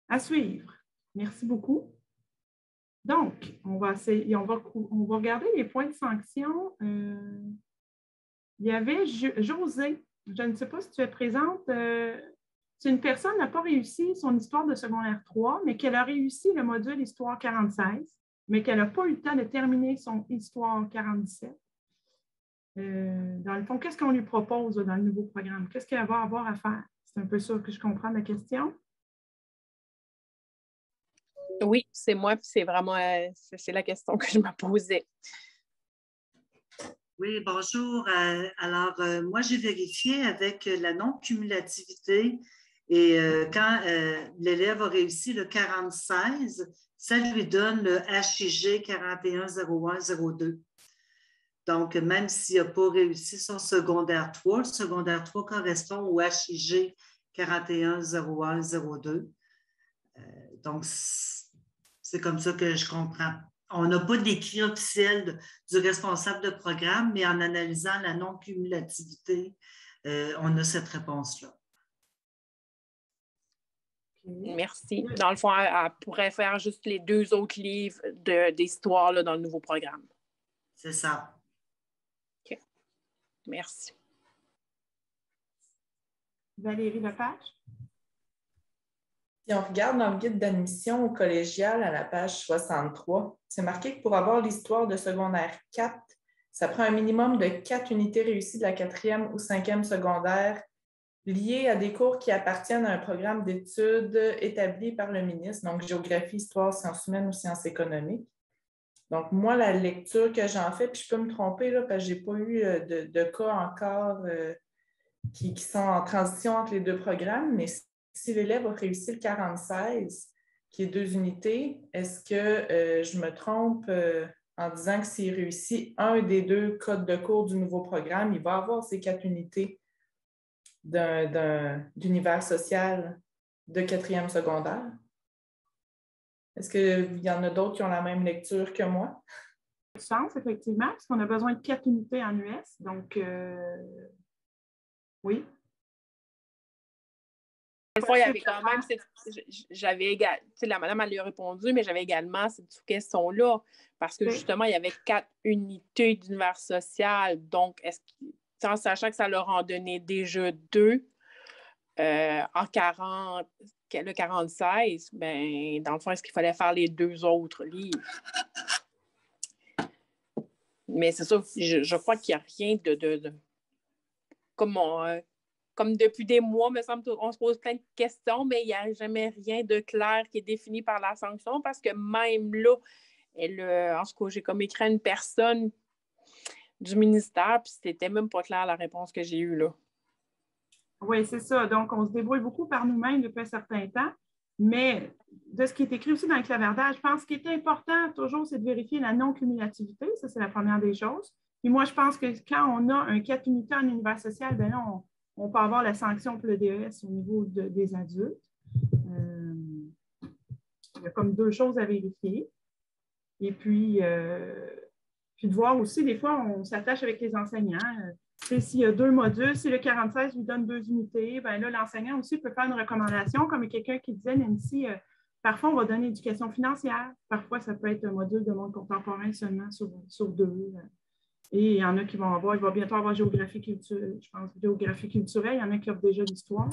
à suivre. Merci beaucoup. Donc, on va on va, on va regarder les points de sanction. Euh, il y avait José. Je ne sais pas si tu es présente. Euh, c'est une personne qui n'a pas réussi son histoire de secondaire 3, mais qu'elle a réussi le module Histoire 46, mais qu'elle n'a pas eu le temps de terminer son Histoire 47. Euh, dans le fond, qu'est-ce qu'on lui propose dans le nouveau programme? Qu'est-ce qu'elle va avoir à faire? C'est un peu ça que je comprends la question. Oui, c'est moi, c'est vraiment euh, c'est la question que je me posais. Oui, bonjour. Euh, alors, moi, j'ai vérifié avec la non-cumulativité et quand l'élève a réussi le 46, ça lui donne le HIG 410102. Donc, même s'il n'a pas réussi son secondaire 3, le secondaire 3 correspond au HIG 410102. Euh, donc, c'est comme ça que je comprends. On n'a pas d'écrit officiel du responsable de programme, mais en analysant la non-cumulativité, euh, on a cette réponse-là. Merci. Dans le fond, elle, pourrait faire juste les deux autres livres d'histoire dans le nouveau programme. C'est ça. Merci. Valérie Lepage? Si on regarde dans le guide d'admission au collégial à la page 63, c'est marqué que pour avoir l'histoire de secondaire 4, ça prend un minimum de quatre unités réussies de la quatrième ou cinquième secondaire liées à des cours qui appartiennent à un programme d'études établi par le ministre, donc géographie, histoire, sciences humaines ou sciences économiques. Donc, moi, la lecture que j'en fais, puis je peux me tromper là, parce que je n'ai pas eu euh, de, cas encore euh, qui, sont en transition entre les deux programmes, mais si l'élève a réussi le 46, qui est deux unités, est-ce que euh, je me trompe en disant que s'il réussit un des deux codes de cours du nouveau programme, il va avoir ces quatre unités d'univers social de quatrième secondaire? Est-ce qu'il y en a d'autres qui ont la même lecture que moi? Sens, effectivement, parce qu'on a besoin de quatre unités en US. Donc, euh, oui. Il y avait quand même j'avais la madame elle lui a répondu, mais j'avais également cette question-là, parce que justement, il y avait quatre unités d'univers social. Donc, est-ce en sachant que ça leur en donnait déjà deux euh, en 40, le 46, ben, dans le fond, est-ce qu'il fallait faire les deux autres livres? Mais c'est ça, je, crois qu'il n'y a rien de. de, comme, euh, comme depuis des mois, me semble, on se pose plein de questions, mais il n'y a jamais rien de clair qui est défini par la sanction parce que même là, elle, en ce cas, j'ai comme écrit à une personne du ministère, puis c'était même pas clair la réponse que j'ai eue là. Oui, c'est ça. Donc, on se débrouille beaucoup par nous-mêmes depuis un certain temps. Mais de ce qui est écrit aussi dans le clavardage, je pense qu'il est important toujours, c'est de vérifier la non-cumulativité. Ça, c'est la première des choses. Puis moi, je pense que quand on a un 4 unités en univers social, bien là, on, peut avoir la sanction pour le DES au niveau des adultes. Euh, il y a comme deux choses à vérifier. Et puis, euh, puis de voir aussi, des fois, on s'attache avec les enseignants. Euh, s'il y a deux modules, si le 46 lui donne deux unités, ben là, l'enseignant aussi peut faire une recommandation, comme quelqu'un qui disait, Nancy, euh, parfois on va donner éducation financière, parfois ça peut être un module de monde contemporain seulement sur, deux. Euh. et il y en a qui vont avoir, il va bientôt avoir géographie culturelle, je pense, géographie culturelle, il y en a qui offrent déjà l'histoire.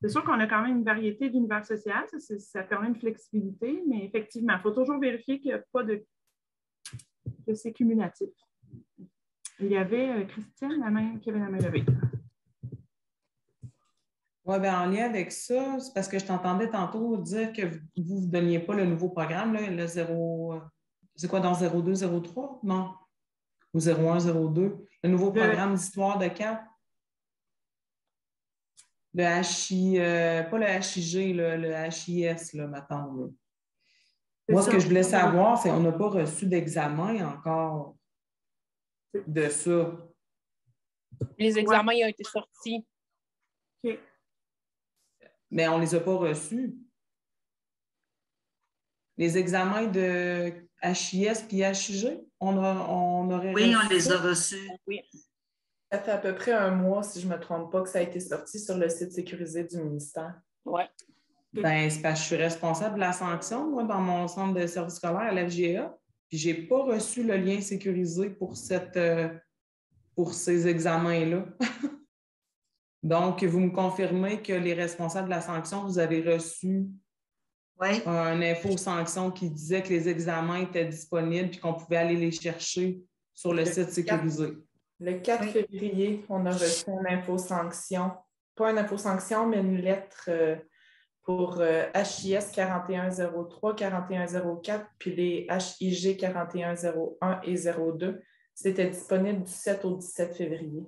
C'est sûr qu'on a quand même une variété d'univers social, ça, ça, permet une flexibilité, mais effectivement, il faut toujours vérifier qu'il n'y a pas de, que c'est cumulatif. Il y avait euh, Christiane la main, qui avait la main levée. Oui, bien, en lien avec ça, c'est parce que je t'entendais tantôt dire que vous ne donniez pas le nouveau programme, le 0. C'est quoi dans 02, 03? Non. Ou 01, 02? Le nouveau programme d'histoire de cap? Le HI, euh, pas le HIG, le HIS, là, maintenant. Moi, ce que je voulais savoir, c'est qu'on n'a pas reçu d'examen encore de ça. Les examens ont été sortis. Mais on ne les a pas reçus. Les examens de HIS puis HIG, on, on aurait Oui, on les a reçus. Oui. Ça fait à peu près un mois, si je ne me trompe pas, que ça a été sorti sur le site sécurisé du ministère. Oui. Ben, c'est parce que je suis responsable de la sanction, moi, dans mon centre de service scolaire à l'FGA. Puis, je n'ai pas reçu le lien sécurisé pour, cette, euh, pour ces examens-là. Donc, vous me confirmez que les responsables de la sanction, vous avez reçu un info sanction qui disait que les examens étaient disponibles et qu'on pouvait aller les chercher sur le, site sécurisé. Le 4 février, on a reçu une info sanction. Pas une info sanction, mais une lettre euh, pour HIS 4103, 4104, puis les HIG 4101 et 02. C'était disponible du 7 au 17 février.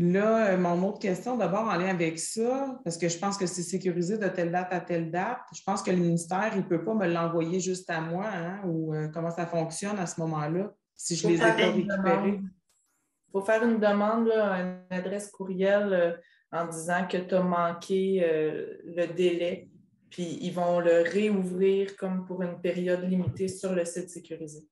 Là, euh, mon autre question, d'abord en lien avec ça, parce que je pense que c'est sécurisé de telle date à telle date. Je pense que le ministère, il ne peut pas me l'envoyer juste à moi, hein, ou euh, comment ça fonctionne à ce moment-là, si je les ai pas récupérés. Il faut faire une demande, à une adresse courriel euh, en disant que tu as manqué le délai, puis ils vont le réouvrir comme pour une période limitée sur le site sécurisé.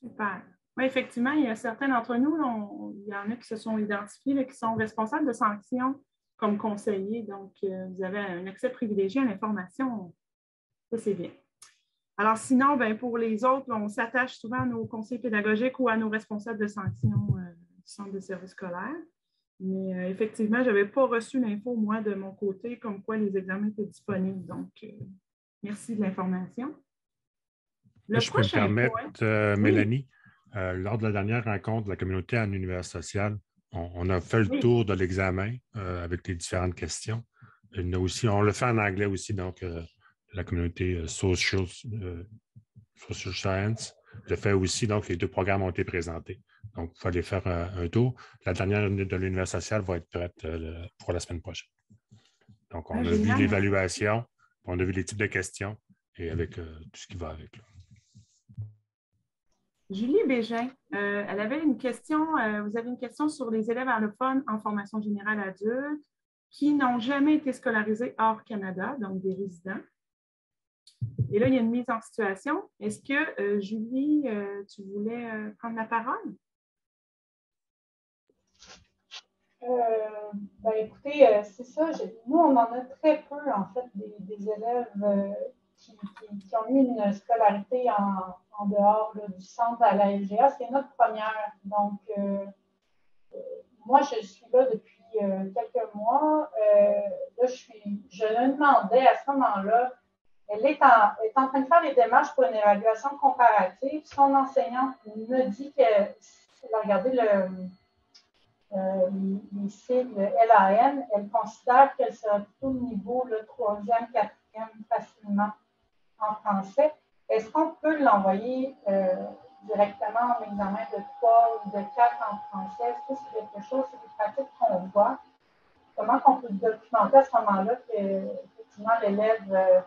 Super. Oui, effectivement, il y a certains d'entre nous, il y en a qui se sont identifiés, qui sont responsables de sanctions comme conseillers. Donc, euh, vous avez un accès privilégié à l'information. Ça, c'est bien. Alors, sinon, ben, pour les autres, on s'attache souvent à nos conseils pédagogiques ou à nos responsables de sanctions euh, du centre de services scolaires. Mais euh, effectivement, je n'avais pas reçu l'info, moi, de mon côté, comme quoi les examens étaient disponibles. Donc, merci de l'information. Je peux me permettre, Mélanie, euh, lors de la dernière rencontre de la communauté en univers social, on, a fait le tour de l'examen euh, avec les différentes questions. aussi, on le fait en anglais aussi, donc euh, la communauté social, social, Science le fait aussi, donc les deux programmes ont été présentés. Donc, il fallait faire un, tour. La dernière de l'univers social va être prête pour la semaine prochaine. Donc, on ah, a vu l'évaluation, on a vu les types de questions et avec tout ce qui va avec. Julie Bégin, euh, elle avait une question, euh, vous avez une question sur les élèves allophones en formation générale adulte qui n'ont jamais été scolarisés hors Canada, donc des résidents. Et là, il y a une mise en situation. Est-ce que, euh, Julie, tu voulais prendre la parole? Ben, écoutez, c'est ça. Nous, on en a très peu, en fait, des élèves qui, ont eu une scolarité en, dehors du centre à la LGA. C'est notre première. Donc, euh, euh, moi, je suis là depuis euh, quelques mois. là, je, suis, je me demandais à ce moment-là, elle est, en, est en train de faire les démarches pour une évaluation comparative. Son enseignante me dit qu'elle a regardé le, les sigles LAN, elle considère qu'elle sera plutôt au niveau le troisième, quatrième facilement en français, est-ce qu'on peut l'envoyer euh, directement en examen de 3 ou de 4 en français? Est-ce que c'est quelque chose, c'est des pratiques qu'on voit? Comment on peut documenter à ce moment-là que l'élève euh,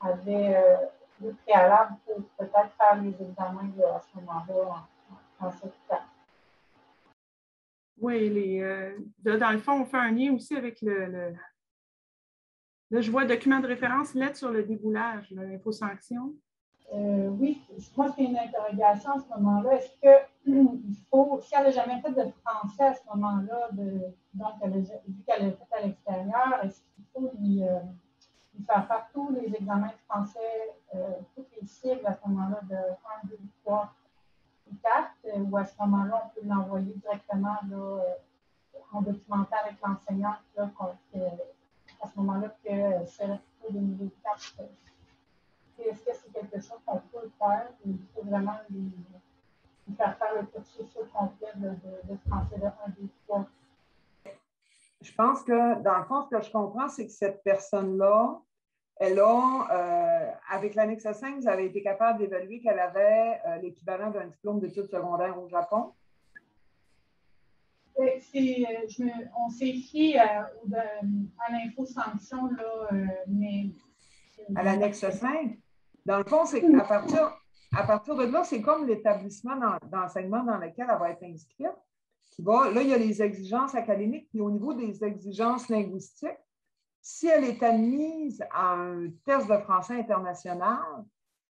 avait euh, le préalable pour peut-être faire les examens à ce moment-là en, français? Oui, les, dans le fond, on fait un lien aussi avec le Là, je vois document de référence, lettre sur le déboulage, l'info-sanction. Euh, oui, moi, j'ai une interrogation à ce moment-là. Est-ce qu'il faut, si elle n'a jamais fait de français à ce moment-là, donc elle a, vu qu'elle a fait à l'extérieur, est-ce qu'il faut lui, euh, faire faire tous les examens de français, euh, toutes les cibles à ce moment-là de 1, 2, 3 et 4, ou à ce moment-là, on peut l'envoyer directement là, en documentaire avec l'enseignant à ce moment-là que c'est plutôt de niveau 4. Est-ce que c'est quelque chose qu'on peut faire ou il faut vraiment lui, faire faire le cursus complet de, de, français de 1, 2, 3? Je pense que, dans le fond, ce que je comprends, c'est que cette personne-là, elle a, euh, avec l'annexe 5, vous avez été capable d'évaluer qu'elle avait euh, l'équivalent d'un diplôme d'études secondaires au Japon. Euh, on s'est fié à, à l'info-sanction, euh, mais. À l'annexe 5. Dans le fond, c'est partir, à partir de là, c'est comme l'établissement d'enseignement dans lequel elle va être inscrite. Là, il y a les exigences académiques, puis au niveau des exigences linguistiques, si elle est admise à un test de français international,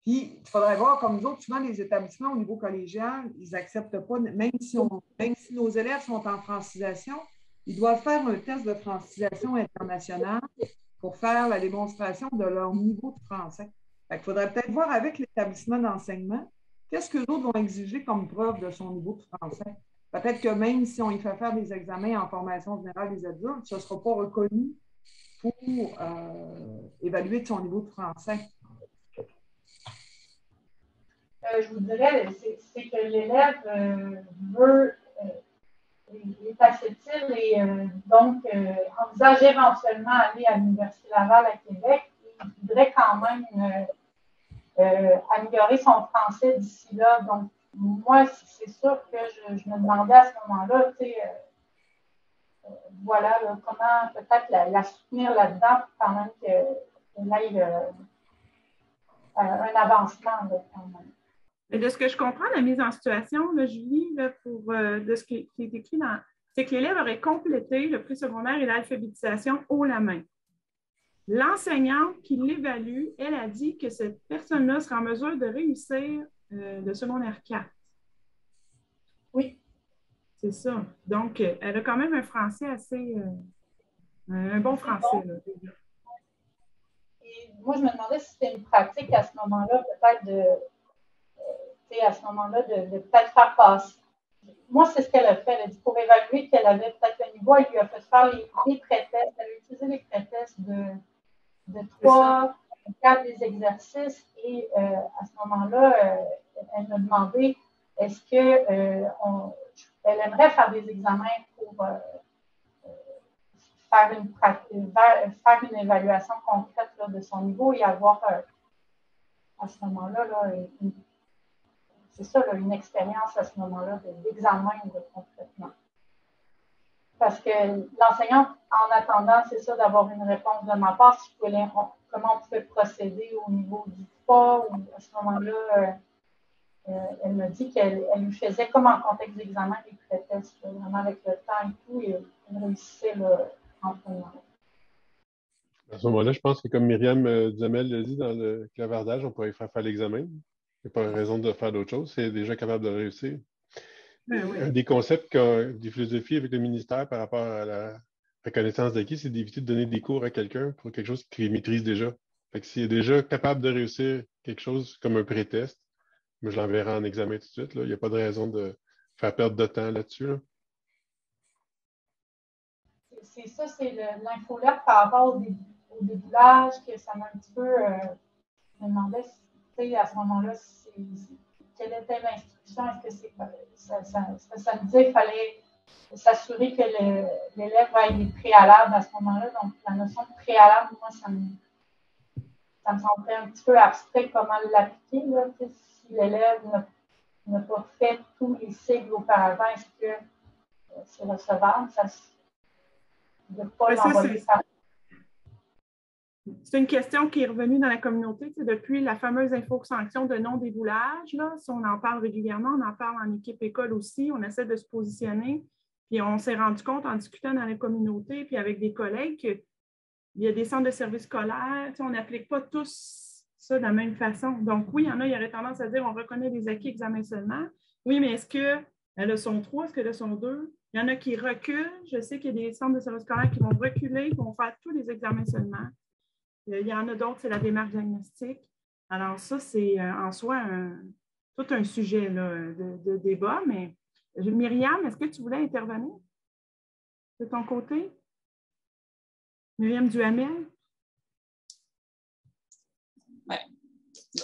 puis, il faudrait voir, comme nous autres, souvent, les établissements au niveau collégial, ils n'acceptent pas, même si, même si nos élèves sont en francisation, ils doivent faire un test de francisation internationale pour faire la démonstration de leur niveau de français. Il faudrait peut-être voir avec l'établissement d'enseignement qu'est-ce que autres vont exiger comme preuve de son niveau de français. Peut-être que même si on y fait faire des examens en formation générale des adultes, ce ne sera pas reconnu pour euh, évaluer son niveau de français. Euh, je vous dirais, c'est que l'élève euh, veut, est acceptable et donc envisage éventuellement aller à l'Université Laval à Québec. Il voudrait quand même améliorer son français d'ici là. Donc, moi, c'est sûr que je, me demandais à ce moment-là, tu sais, voilà, comment peut-être la, soutenir là-dedans pour quand même qu'elle ait un avancement quand même de ce que je comprends, la mise en situation, là, Julie, là, pour, euh, de ce qui est écrit dans. C'est que l'élève aurait complété le pré-secondaire et l'alphabétisation haut la main. L'enseignante qui l'évalue, elle a dit que cette personne-là sera en mesure de réussir euh, le secondaire 4. Oui. C'est ça. Donc, euh, elle a quand même un français assez. un bon français. Là, et moi, je me demandais si c'était une pratique à ce moment-là, peut-être de à ce moment-là de, peut-être faire passer. Moi, c'est ce qu'elle a fait. Elle a dit pour évaluer qu'elle avait peut-être le niveau, elle lui a fait faire les, les pré-tests. Elle a utilisé les pré-tests de, de trois, quatre des exercices. Et euh, à ce moment-là, euh, elle m'a demandé est-ce qu'elle euh, aimerait faire des examens pour faire, une, faire une évaluation concrète de son niveau et avoir à ce moment-là là, une c'est ça, une expérience à ce moment-là d'examen de, concrètement. Parce que l'enseignante, en attendant, c'est ça, d'avoir une réponse de ma part, si comment on pouvait procéder au niveau du poids, à ce moment-là, euh, euh, elle m'a dit qu'elle lui faisait comme en contexte d'examen des pré-tests, vraiment avec le temps et tout, et elle réussissait en moment À ce moment-là, je pense que comme Myriam Duhamel l'a dit dans le clavardage, on pourrait faire faire l'examen. Il n'y a pas raison de faire d'autre chose. C'est déjà capable de réussir. Ben Un des concepts des philosophies avec le ministère par rapport à la reconnaissance d'acquis, c'est d'éviter de donner des cours à quelqu'un pour quelque chose qu'il maîtrise déjà. Fait que s'il est déjà capable de réussir quelque chose comme un pré-test, je l'enverrai en examen tout de suite. Il n'y a pas de raison de faire perdre de temps là-dessus. C'est ça, c'est l'infolette par rapport au, déboulage que ça m'a un petit peu. Euh, je me demandais si à ce moment-là, quelle était l'instruction? Est-ce que ça, ça, ça, me disait qu'il fallait s'assurer que l'élève va être préalable à ce moment-là. Donc, la notion de préalable, moi, ça me, ça me semblait un petit peu abstrait comment l'appliquer. Si l'élève n'a pas fait tous les cycles auparavant, est-ce que c'est recevable? Ça, de ne pas l'envoyer c'est une question qui est revenue dans la communauté depuis la fameuse info-sanction de non-déboulage. Si on en parle régulièrement, on en parle en équipe école aussi, on essaie de se positionner. Puis on s'est rendu compte en discutant dans la communauté, puis avec des collègues, qu'il y a des centres de services scolaires, on n'applique pas tous ça de la même façon. Donc, oui, il y en a, il y aurait tendance à dire on reconnaît des acquis examens seulement. Oui, mais est-ce que le sont trois, est-ce que le sont deux? Il y en a qui reculent. Je sais qu'il y a des centres de services scolaires qui vont reculer, qui vont faire tous les examens seulement. Il y en a d'autres, c'est la démarche diagnostique. Alors, ça, c'est euh, en soi tout un sujet de, débat, mais Myriam, est-ce que tu voulais intervenir? De ton côté? Myriam Duhamel?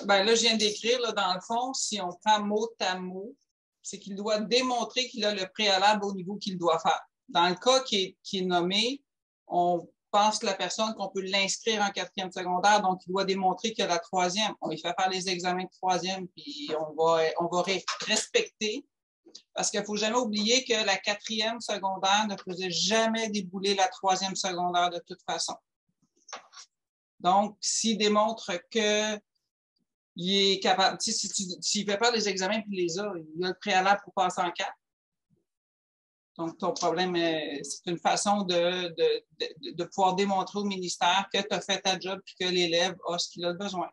Ben, là, je viens d'écrire, dans le fond, si on prend mot à mot, c'est qu'il doit démontrer qu'il a le préalable au niveau qu'il doit faire. Dans le cas qui est nommé, on pense la personne qu'on peut l'inscrire en quatrième secondaire, donc il doit démontrer qu'il a la troisième. On lui fait faire les examens de troisième, puis on va, on va respecter. Parce qu'il ne faut jamais oublier que la quatrième secondaire ne faisait jamais débouler la troisième secondaire de toute façon. Donc, s'il démontre que il est capable, s'il fait pas les examens puis les a, il a le préalable pour passer en quatre. Donc, ton problème, c'est une façon de, de, pouvoir démontrer au ministère que tu as fait ta job et que l'élève a ce qu'il a besoin.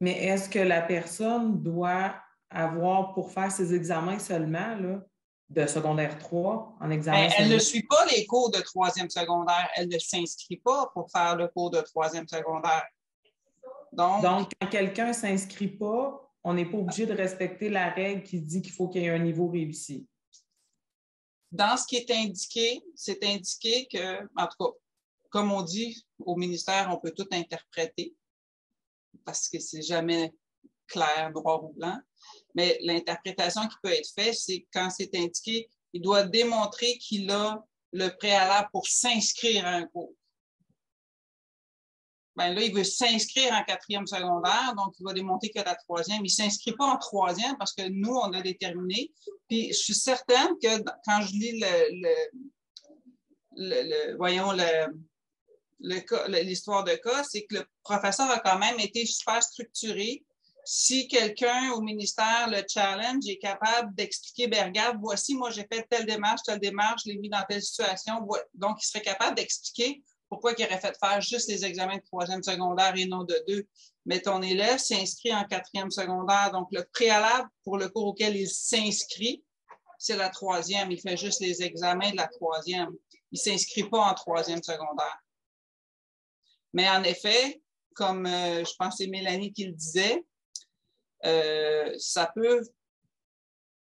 Mais est-ce que la personne doit avoir pour faire ses examens seulement là, de secondaire 3 en examen. Ben, elle, ne suit pas les cours de troisième secondaire. Elle ne s'inscrit pas pour faire le cours de troisième secondaire. Donc, Donc quand quelqu'un ne s'inscrit pas, on n'est pas obligé de respecter la règle qui dit qu'il faut qu'il y ait un niveau réussi. Dans ce qui est indiqué, c'est indiqué que, en tout cas, comme on dit au ministère, on peut tout interpréter parce que c'est jamais clair, noir ou blanc. Mais l'interprétation qui peut être faite, c'est quand c'est indiqué, il doit démontrer qu'il a le préalable pour s'inscrire à un cours. Ben là, il veut s'inscrire en quatrième secondaire, donc il va démontrer que la troisième. Il ne s'inscrit pas en troisième parce que nous, on a déterminé. Puis je suis certaine que quand je lis le, voyons, l'histoire de cas, c'est que le professeur a quand même été super structuré si quelqu'un au ministère, le challenge, est capable d'expliquer, ben voici, moi j'ai fait telle démarche, telle démarche, je l'ai mis dans telle situation. Donc, il serait capable d'expliquer pourquoi il aurait fait faire juste les examens de troisième secondaire et non de deux. Mais ton élève s'inscrit en quatrième secondaire. Donc, le préalable pour le cours auquel il s'inscrit, c'est la troisième. Il fait juste les examens de la troisième. Il ne s'inscrit pas en troisième secondaire. Mais en effet, comme euh, je pense que c'est Mélanie qui le disait, euh, ça peut,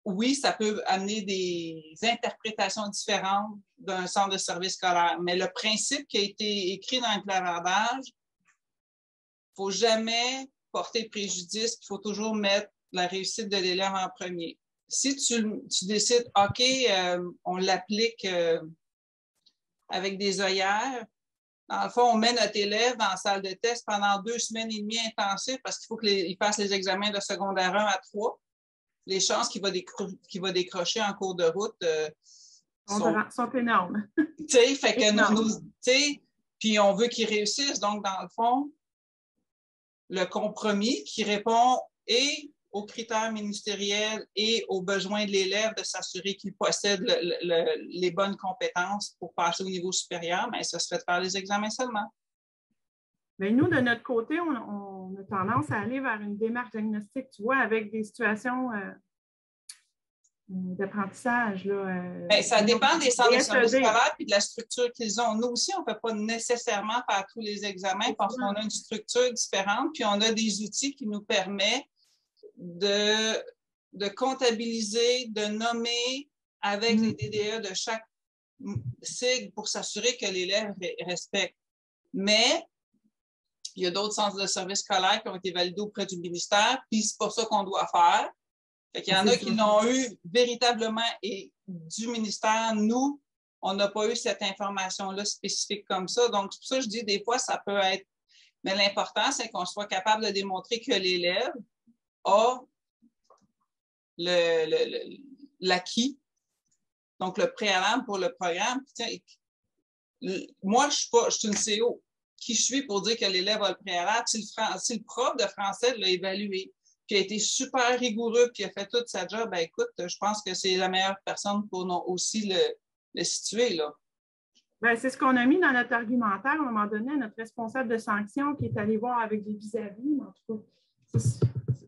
oui, ça peut amener des interprétations différentes d'un centre de service scolaire, mais le principe qui a été écrit dans le clavardage, il ne faut jamais porter préjudice, il faut toujours mettre la réussite de l'élève en premier. Si tu, décides, OK, euh, on l'applique euh, avec des œillères, dans le fond, on met notre élève dans la salle de test pendant deux semaines et demie intensives parce qu'il faut qu'il fasse les examens de secondaire 1 à 3. Les chances qu'il va, va, décrocher en cours de route euh, sont, énormes. fait que puis on veut qu'il réussisse. Donc, dans le fond, le compromis qui répond et aux critères ministériels et aux besoins de l'élève de s'assurer qu'il possède les bonnes compétences pour passer au niveau supérieur, mais ça serait de faire les examens seulement. Mais nous, de notre côté, on, a tendance à aller vers une démarche diagnostique, tu vois, avec des situations euh, d'apprentissage. Euh, ben, ça dépend des centres de services scolaires et de la structure qu'ils ont. Nous aussi, on ne peut pas nécessairement faire tous les examens parce qu'on a une structure différente, puis on a des outils qui nous permettent de, de comptabiliser, de nommer avec les DDE de chaque sigle pour s'assurer que l'élève respecte. Mais il y a d'autres centres de services scolaires qui ont été validés auprès du ministère, puis c'est pas ça qu'on doit faire. il y en a qui l'ont eu véritablement et du ministère, nous, on n'a pas eu cette information-là spécifique comme ça. Donc, pour ça, je dis des fois, ça peut être. Mais l'important, c'est qu'on soit capable de démontrer que l'élève a l'acquis, donc le préalable pour le programme. moi, je suis, pas, je suis une CO. Qui je suis pour dire que l'élève a le préalable? Si le, le prof de français l'a évalué, qui a été super rigoureux, puis a fait toute sa job, ben écoute, je pense que c'est la meilleure personne pour nous aussi le, situer. Là. Ben, c'est ce qu'on a mis dans notre argumentaire à un moment donné, notre responsable de sanction qui est allé voir avec des vis-à-vis. En tout cas,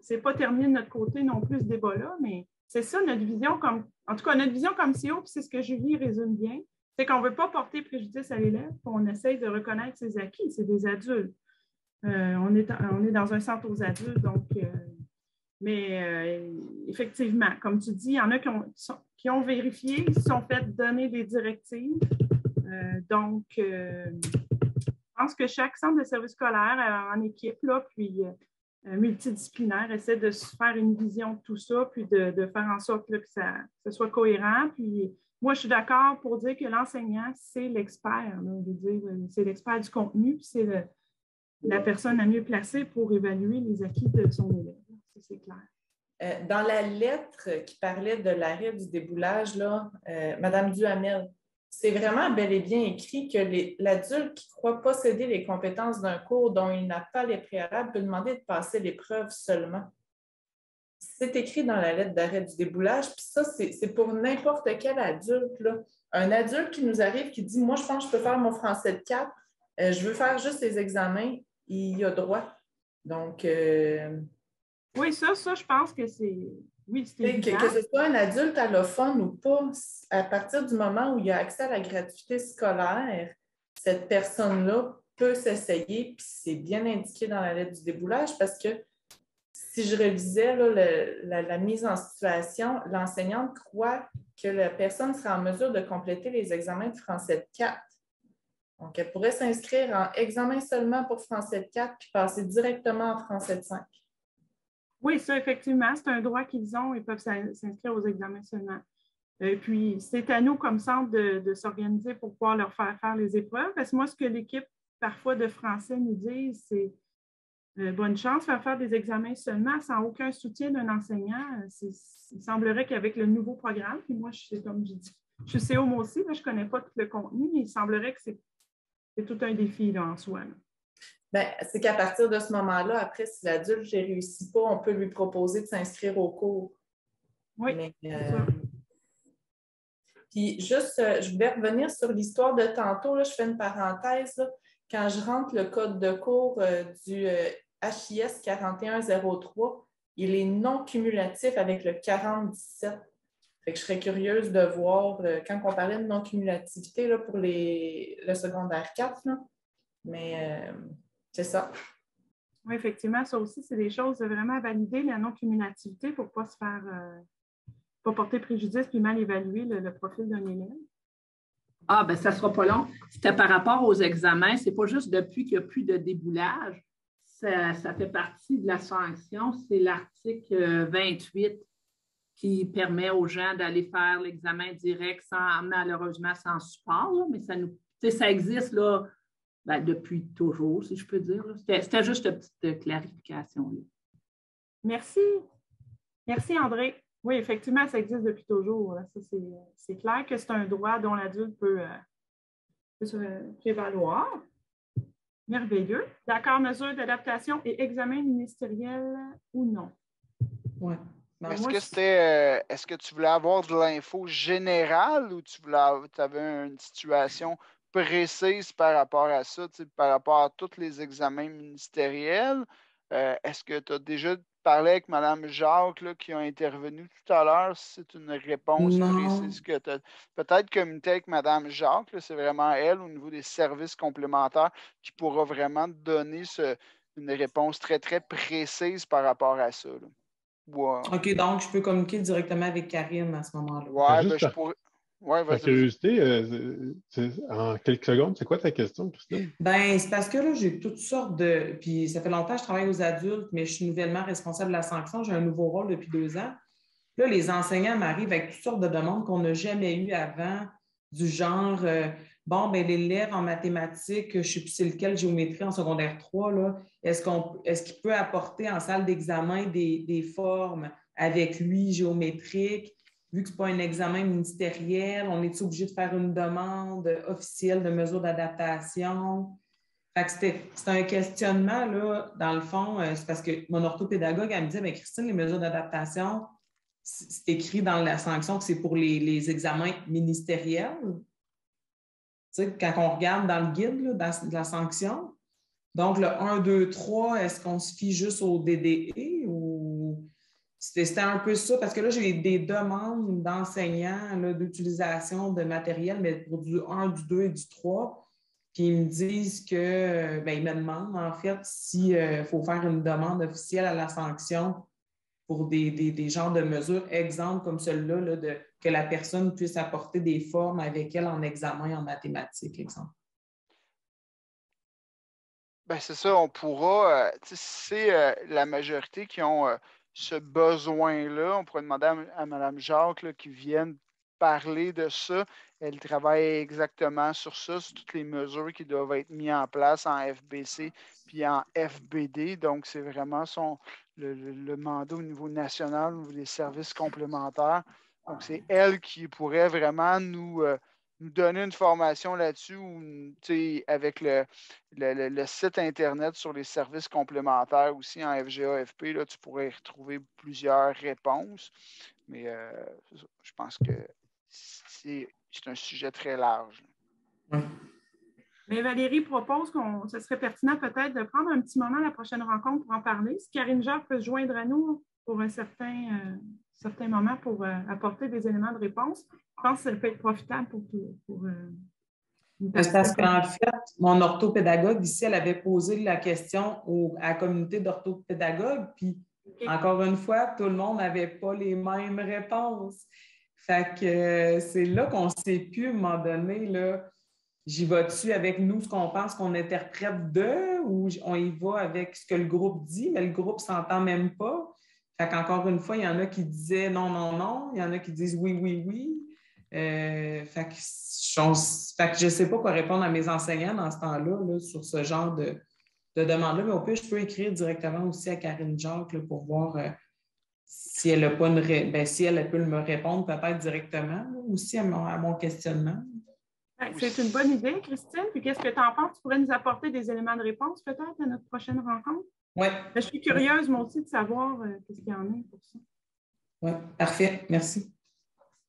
c'est pas terminé de notre côté non plus ce débat-là, mais c'est ça notre vision comme, en tout cas, notre vision comme CEO, puis c'est ce que Julie résume bien, c'est qu'on ne veut pas porter préjudice à l'élève, on essaye de reconnaître ses acquis, c'est des adultes. Euh, on, est, on est dans un centre aux adultes, donc, euh, mais euh, effectivement, comme tu dis, il y en a qui ont, qui ont vérifié, qui sont fait donner des directives. donc, je pense que chaque centre de service scolaire en équipe, là, puis multidisciplinaire essaie de se faire une vision de tout ça, puis de, faire en sorte que, ça, soit cohérent. Puis moi, je suis d'accord pour dire que l'enseignant, c'est l'expert. C'est l'expert du contenu, puis c'est la personne la mieux placée pour évaluer les acquis de son élève. c'est clair. Euh, dans la lettre qui parlait de l'arrêt du déboulage, là, euh, Mme Duhamel, c'est vraiment bel et bien écrit que l'adulte qui croit posséder les compétences d'un cours dont il n'a pas les préalables peut demander de passer l'épreuve seulement. C'est écrit dans la lettre d'arrêt du déboulage, puis ça, c'est pour n'importe quel adulte. Un adulte qui nous arrive, qui dit Moi, je pense que je peux faire mon français de 4, euh, je veux faire juste les examens, il y a droit. Donc. Euh, oui, ça, ça, je pense que c'est Oui, c'était que, que ce soit un adulte allophone ou pas, à partir du moment où il a accès à la gratuité scolaire, cette personne-là peut s'essayer, puis c'est bien indiqué dans la lettre du déboulage parce que si je révisais la, mise en situation, l'enseignante croit que la personne sera en mesure de compléter les examens de français 4. Donc, elle pourrait s'inscrire en examen seulement pour français 4 puis passer directement en français 5. Oui, ça, effectivement, c'est un droit qu'ils ont. Ils peuvent s'inscrire aux examens seulement. Et puis, c'est à nous, comme centre, de, s'organiser pour pouvoir leur faire faire les épreuves. Parce que moi, ce que l'équipe, parfois, de français nous dit, c'est euh, bonne chance, faire faire des examens seulement sans aucun soutien d'un enseignant. Euh, il semblerait qu'avec le nouveau programme, puis moi, je comme je dis, je suis CO moi aussi, je ne connais pas tout le contenu, mais il semblerait que c'est tout un défi en soi. Ben, c'est qu'à partir de ce moment-là, après, si l'adulte ne réussit pas, on peut lui proposer de s'inscrire au cours. Oui. Euh, puis juste, je voulais revenir sur l'histoire de tantôt. Là, je fais une parenthèse. Quand je rentre le code de cours du HIS 4103, il est non cumulatif avec le 4017. Fait que je serais curieuse de voir, euh, quand on parlait de non-cumulativité pour les, le secondaire 4, mais euh, c'est ça. Oui, effectivement, ça aussi, c'est des choses vraiment à valider, la non-cumulativité, pour ne pas se faire, euh, pas porter préjudice puis mal évaluer le, profil d'un élève. Ah, ben ça ne sera pas long. C'était par rapport aux examens. Ce n'est pas juste depuis qu'il n'y a plus de déboulage ça, fait partie de la sanction, c'est l'article 28 euh, qui permet aux gens d'aller faire l'examen direct sans, malheureusement, sans support, mais ça, nous, existe là, ben, depuis toujours, si je peux dire. C'était juste une petite clarification. Merci. Merci, André. Oui, effectivement, ça existe depuis toujours. C'est clair que c'est un droit dont l'adulte peut, euh, peut se prévaloir. Merveilleux. D'accord, mesure d'adaptation et examen ministériel ou non? Oui. Ben, est-ce que c'était euh, est-ce que tu voulais avoir de l'info générale ou tu voulais avais une situation précise par rapport à ça, par rapport à tous les examens ministériels? Euh, est-ce que tu as déjà parlé avec Mme Jacques qui a intervenu tout à l'heure? C'est une réponse précise que tu as peut-être communiqué avec Mme Jacques. C'est vraiment elle, au niveau des services complémentaires, qui pourra vraiment donner une réponse très, très précise par rapport à ça. OK, donc je peux communiquer directement avec Karine à ce moment-là. Oui, ben, je pourrais. Ouais, Par curiosité, euh, en quelques secondes, c'est quoi ta question, Christine? Ben, c'est parce que là, j'ai toutes sortes de. Puis ça fait longtemps que je travaille aux adultes, mais je suis nouvellement responsable de la sanction. J'ai un nouveau rôle depuis deux ans. Là, les enseignants m'arrivent avec toutes sortes de demandes qu'on n'a jamais eues avant, du genre euh, bon, ben l'élève en mathématiques, je ne sais plus c'est lequel, géométrie en secondaire 3, est-ce qu'on est-ce qu'il peut apporter en salle d'examen des, des formes avec lui géométriques? Vu que ce n'est pas un examen ministériel, on est obligé de faire une demande officielle de mesures d'adaptation? C'était un questionnement, là, dans le fond, euh, c'est parce que mon orthopédagogue, elle me disait, mais Christine, les mesures d'adaptation, c'est écrit dans la sanction que c'est pour les, examens ministériels. Tu sais, quand on regarde dans le guide de la sanction, donc le 1, 2, 3, est-ce qu'on se fie juste au DDE c'était un peu ça, parce que là, j'ai des demandes d'enseignants d'utilisation de matériel, mais pour du 1, du 2 et du 3. Puis ils me disent que, ben, ils me demandent en fait s'il euh, faut faire une demande officielle à la sanction pour des, des, genres de mesures, exemple comme celle-là, de, que la personne puisse apporter des formes avec elle en examen en mathématiques, exemple. Ben, c'est ça, on pourra, euh, c'est euh, la majorité qui ont ce besoin-là. On pourrait demander à, Mme Jacques qui vienne parler de ça. Elle travaille exactement sur ça, sur toutes les mesures qui doivent être mises en place en FBC puis en FBD. Donc, c'est vraiment son, le, mandat au niveau national, au niveau des services complémentaires. Donc, c'est elle qui pourrait vraiment nous, euh, nous donner une formation là-dessus avec le, le, site Internet sur les services complémentaires aussi en FGA-FP, là, tu pourrais retrouver plusieurs réponses. Mais euh, je pense que c'est un sujet très large. Mais Valérie propose qu'on ce serait pertinent peut-être de prendre un petit moment à la prochaine rencontre pour en parler. Si Karine Jacques peut se joindre à nous pour un certain, euh, certains moments pour apporter des éléments de réponse. Je pense que ça peut être profitable pour, pour, parce qu'en fait, mon orthopédagogue ici, elle avait posé la question à la communauté d'orthopédagogues, puis encore une fois, tout le monde n'avait pas les mêmes réponses. Fait que euh, c'est là qu'on ne sait plus, à un moment donné, là, j'y vais-tu avec nous ce qu'on pense qu'on interprète d'eux ou on y va avec ce que le groupe dit, mais le groupe ne s'entend même pas. Fait qu'encore une fois, il y en a qui disaient non, non, non, il y en a qui disent oui, oui, oui. Euh, fait, que, je ne sais pas quoi répondre à mes enseignants dans ce temps-là sur ce genre de, de demande-là, mais au pire, je peux écrire directement aussi à Karine Jacques pour voir euh, si elle a pas une ben, me répondre peut-être directement aussi à mon, questionnement. C'est une bonne idée, Christine. Qu'est-ce que tu en penses? Tu pourrais nous apporter des éléments de réponse peut-être à notre prochaine rencontre? Oui. Ben, je suis curieuse, moi aussi, de savoir euh, ce qu'il y en a pour ça. Oui, parfait. Merci.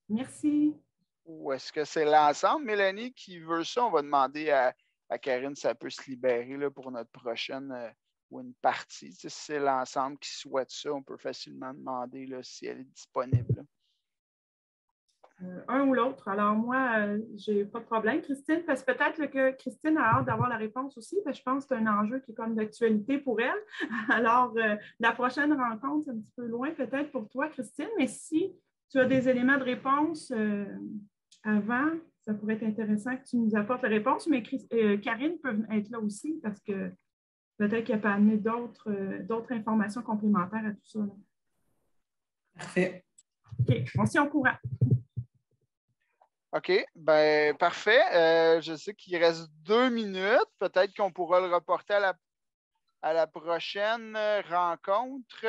Merci. Ou est-ce que c'est l'ensemble, Mélanie, qui veut ça? On va demander à, à Karine si ça peut se libérer là, pour notre prochaine euh, ou une partie. si c'est l'ensemble qui souhaite ça, on peut facilement demander là, si elle est disponible. Euh, un ou l'autre. Alors, moi, euh, je n'ai pas de problème, Christine, parce que peut-être que Christine a hâte d'avoir la réponse aussi, parce que je pense que c'est un enjeu qui est comme d'actualité pour elle. Alors, la prochaine rencontre, c'est un petit peu loin peut-être pour toi, Christine, mais si tu as des éléments de réponse avant, ça pourrait être intéressant que tu nous apportes la réponse, mais euh, Karine peut être là aussi parce que peut-être qu'elle peut amener d'autres euh, informations complémentaires à tout ça. Parfait. OK, on s'y en courant. OK, ben parfait. Euh, je sais qu'il reste deux minutes. Peut-être qu'on pourra le reporter à la, à la prochaine rencontre.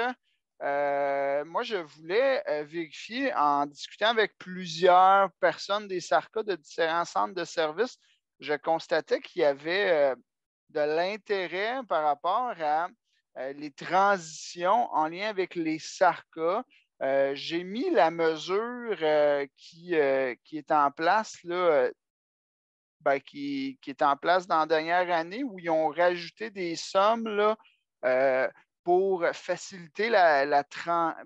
Euh, moi, je voulais euh, vérifier en discutant avec plusieurs personnes des SARCA de différents centres de services, je constatais qu'il y avait euh, de l'intérêt par rapport à les transitions en lien avec les SARCA. J'ai mis la mesure qui, qui, est en place là, ben, qui, qui, est en place dans la dernière année où ils ont rajouté des sommes là, pour faciliter la, la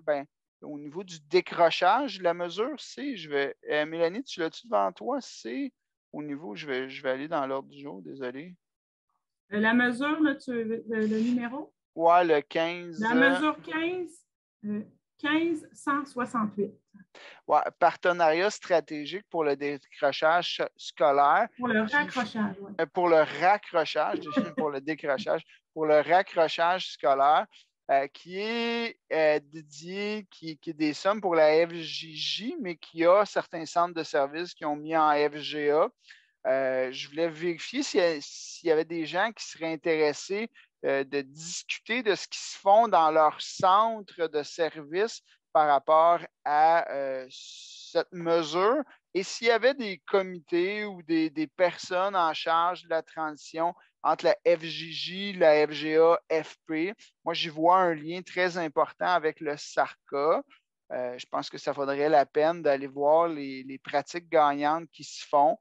ben, au niveau du décrochage, la mesure, c'est, je vais, euh, Mélanie, tu l'as-tu devant toi? C'est au niveau, je vais, je vais aller dans l'ordre du jour, désolé. Euh, la mesure, là, tu, le, le numéro? Oui, le 15. La mesure 15, 15 168. Ouais, partenariat stratégique pour le décrochage scolaire. Pour le raccrochage. Euh, pour le raccrochage, pour le décrochage, pour le raccrochage scolaire, euh, qui est euh, dédié, qui, qui, est des sommes pour la FJJ, mais qui a certains centres de services qui ont mis en FGA. je voulais vérifier s'il y avait des gens qui seraient intéressés de discuter de ce qui se font dans leur centre de services par rapport à euh, cette mesure et s'il y avait des comités ou des, personnes en charge de la transition entre la FJJ, la FGA, FP. Moi, j'y vois un lien très important avec le SARCA. Euh, je pense que ça vaudrait la peine d'aller voir les, pratiques gagnantes qui se font.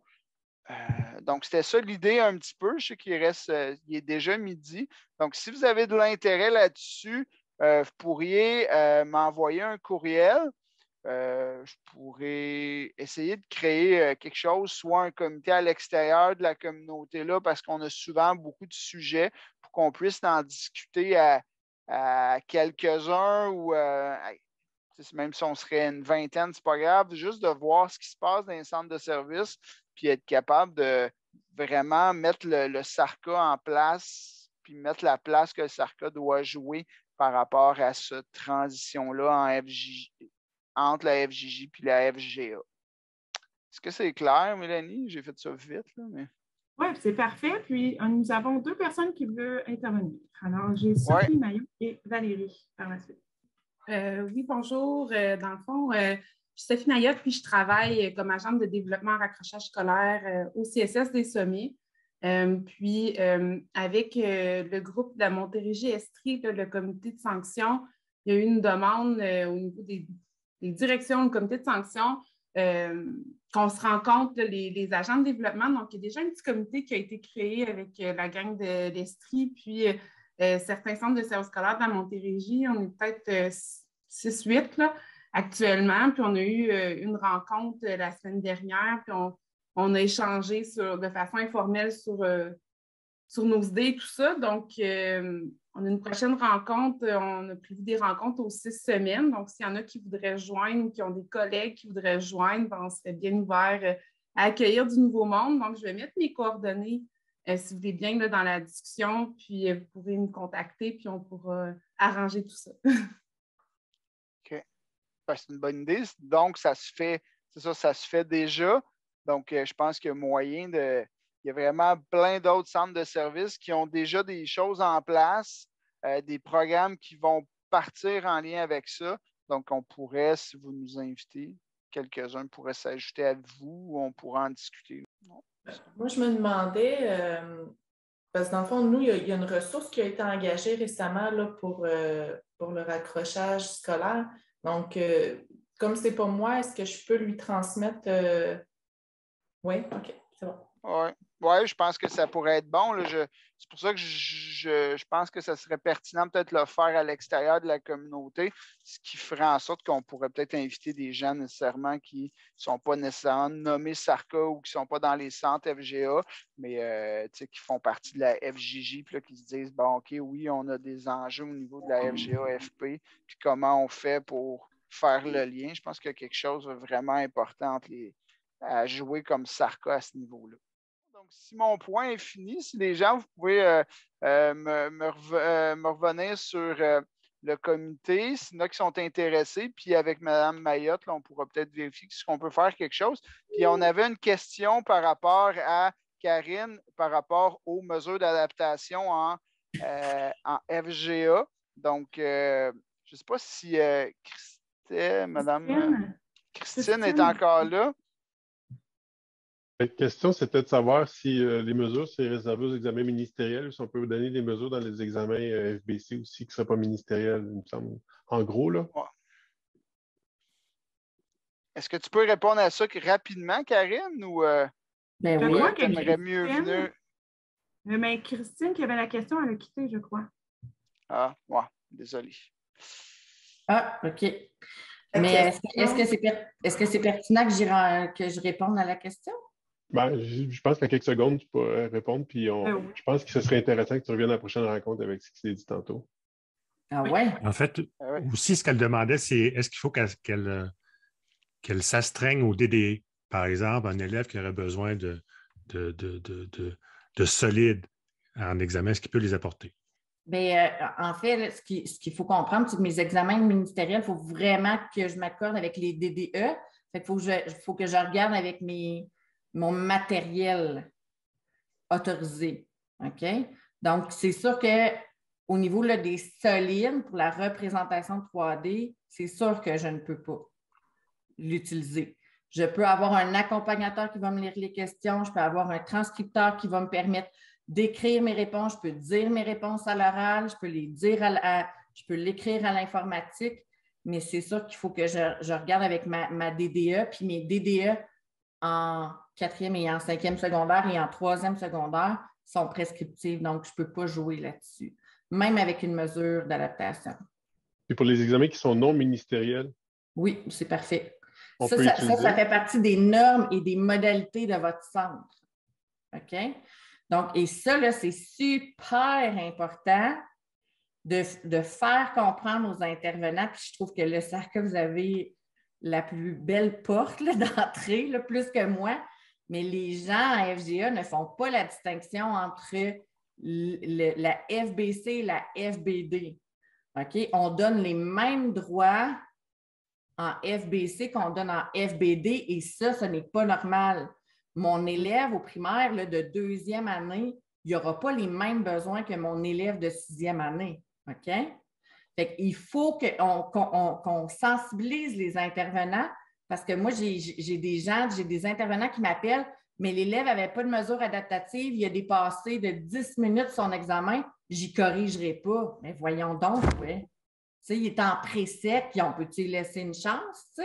Euh, donc, c'était ça l'idée un petit peu. Je sais qu'il reste, il est déjà midi. Donc, si vous avez de l'intérêt là-dessus, euh, vous pourriez euh, m'envoyer un courriel. Euh, je pourrais essayer de créer quelque chose, soit un comité à l'extérieur de la communauté là, parce qu'on a souvent beaucoup de sujets pour qu'on puisse en discuter à, quelques-uns ou même si on serait une vingtaine, c'est pas grave, juste de voir ce qui se passe dans les centres de services, puis être capable de vraiment mettre le, le SARCA en place, puis mettre la place que le SARCA doit jouer par rapport à cette transition-là entre la FJJ et la FGA. Est-ce que c'est clair, Mélanie? J'ai fait ça vite. mais... Oui, c'est parfait. Puis, euh, nous avons deux personnes qui veulent intervenir. Alors, j'ai Sophie Maillot et Valérie par la suite. Euh, oui, bonjour. Euh, dans le fond, je suis Sophie Maillot, puis je travaille comme agente de développement en raccrochage scolaire au CSS des Sommets. Euh, puis, euh, avec euh, le groupe de la Montérégie-Estrie, le comité de sanctions, il y a eu une demande au niveau des, directions du comité de sanctions qu'on se rend compte, les, agents de développement. Donc, il y a déjà un petit comité qui a été créé avec la gang de l'Estrie, puis certains centres de services scolaires de la Montérégie. On est peut-être 6-8. Actuellement. Puis on a eu une rencontre la semaine dernière, puis on, a échangé sur, de façon informelle sur, sur nos idées et tout ça. Donc, on a une prochaine rencontre. On a prévu des rencontres aux six semaines. Donc, s'il y en a qui voudraient joindre, qui ont des collègues qui voudraient joindre, ben, on serait bien ouvert à accueillir du nouveau monde. Donc, je vais mettre mes coordonnées euh, si vous voulez bien là, dans la discussion, puis euh, vous pouvez me contacter, puis on pourra arranger tout ça. C'est une bonne idée. Donc, ça se fait, c'est ça, ça se fait déjà. Donc, euh, je pense qu'il y a moyen de. Il y a vraiment plein d'autres centres de services qui ont déjà des choses en place, des programmes qui vont partir en lien avec ça. Donc, on pourrait, si vous nous invitez, quelques-uns pourraient s'ajouter à vous, ou on pourra en discuter. Moi, je me demandais, euh, parce que dans le fond, nous, il y, a, une ressource qui a été engagée récemment là, pour, euh, pour le raccrochage scolaire. Donc, euh, comme ce n'est pas moi, est-ce que je peux lui transmettre? Oui, OK, c'est bon. Oui, je pense que ça pourrait être bon. c'est pour ça que je, pense que ça serait pertinent peut-être le faire à l'extérieur de la communauté, ce qui ferait en sorte qu'on pourrait peut-être inviter des gens nécessairement qui ne sont pas nécessairement nommés SARCA ou qui ne sont pas dans les centres FGA, mais euh, qui font partie de la FJJ, puis qui se disent, bon, OK, oui, on a des enjeux au niveau de la FGA-FP, puis comment on fait pour faire le lien. Je pense qu'il y a quelque chose de vraiment important à jouer comme SARCA à ce niveau-là si mon point est fini, si les gens, vous pouvez euh, euh, euh, me, revenir sur le comité, s'il y en a qui sont intéressés, puis avec Mme Mayotte, on pourra peut-être vérifier si on peut faire quelque chose. Puis on avait une question par rapport à Karine, par rapport aux mesures d'adaptation en, en FGA. Donc, je ne sais pas si Christine, Mme Christine est encore là. La question, c'était de savoir si euh, les mesures, c'est réservé aux examens ministériels ou si on peut vous donner des mesures dans les examens euh, FBC aussi qui ne seraient pas ministériels, il me semble. En gros, là. Est-ce que tu peux répondre à ça rapidement, Karine, ou euh, ben oui. mieux venir? Mais Christine qui avait la question, elle a quitté, je crois. Ah, ouais, désolé. Ah, OK. Mais est-ce que c'est est -ce c'est pertinent que, que je réponde à la question? Ben, je pense qu'en quelques secondes, tu peux répondre, puis ben je pense que ce serait intéressant que tu reviennes à la prochaine rencontre avec ce qui s'est dit tantôt. Ah ouais? En fait, ah aussi, ce qu'elle demandait, c'est est-ce qu'il faut qu'elle euh, qu'elle s'astreigne au DDE? Par exemple, un élève qui aurait besoin de, de, de, de, solide en examen, est-ce qu'il peut les apporter? Bien, euh, en fait, ce qu'il faut comprendre, c'est que mes examens ministériels, il faut vraiment que je m'accorde avec les DDE. Fait faut, faut que je regarde avec mes, mon matériel autorisé. OK? Donc, c'est sûr qu'au niveau des solides, pour la représentation 3D, c'est sûr que je ne peux pas l'utiliser. Je peux avoir un accompagnateur qui va me lire les questions, je peux avoir un transcripteur qui va me permettre d'écrire mes réponses, je peux dire mes réponses à l'oral, je peux les dire à, je peux l'écrire à l'informatique, mais c'est sûr qu'il faut que je, regarde avec ma, DDE, puis mes DDE en quatrième et en cinquième secondaire et en troisième secondaire sont prescriptives, donc je ne peux pas jouer là-dessus, même avec une mesure d'adaptation. Et pour les examens qui sont non ministériels? Oui, c'est parfait. Ça ça, fait partie des normes et des modalités de votre centre. OK? Donc, et ça, c'est super important de, de, faire comprendre aux intervenants. Puis je trouve que le cercle, vous avez la plus belle porte d'entrée, plus que moi. Mais les gens à FGA ne font pas la distinction entre la FBC et la FBD. On donne les mêmes droits en FBC qu'on donne en FBD et ça, ce n'est pas normal. Mon élève au primaire de deuxième année, il aura pas les mêmes besoins que mon élève de sixième année. OK? Il faut qu'on sensibilise les intervenants parce que moi, j'ai des gens, j'ai des intervenants qui m'appellent, mais l'élève n'avait pas de mesure adaptative, il a dépassé de 10 minutes son examen, j'y corrigerai pas. Mais voyons donc, ouais. il est en précepte, puis on peut-tu laisser une chance?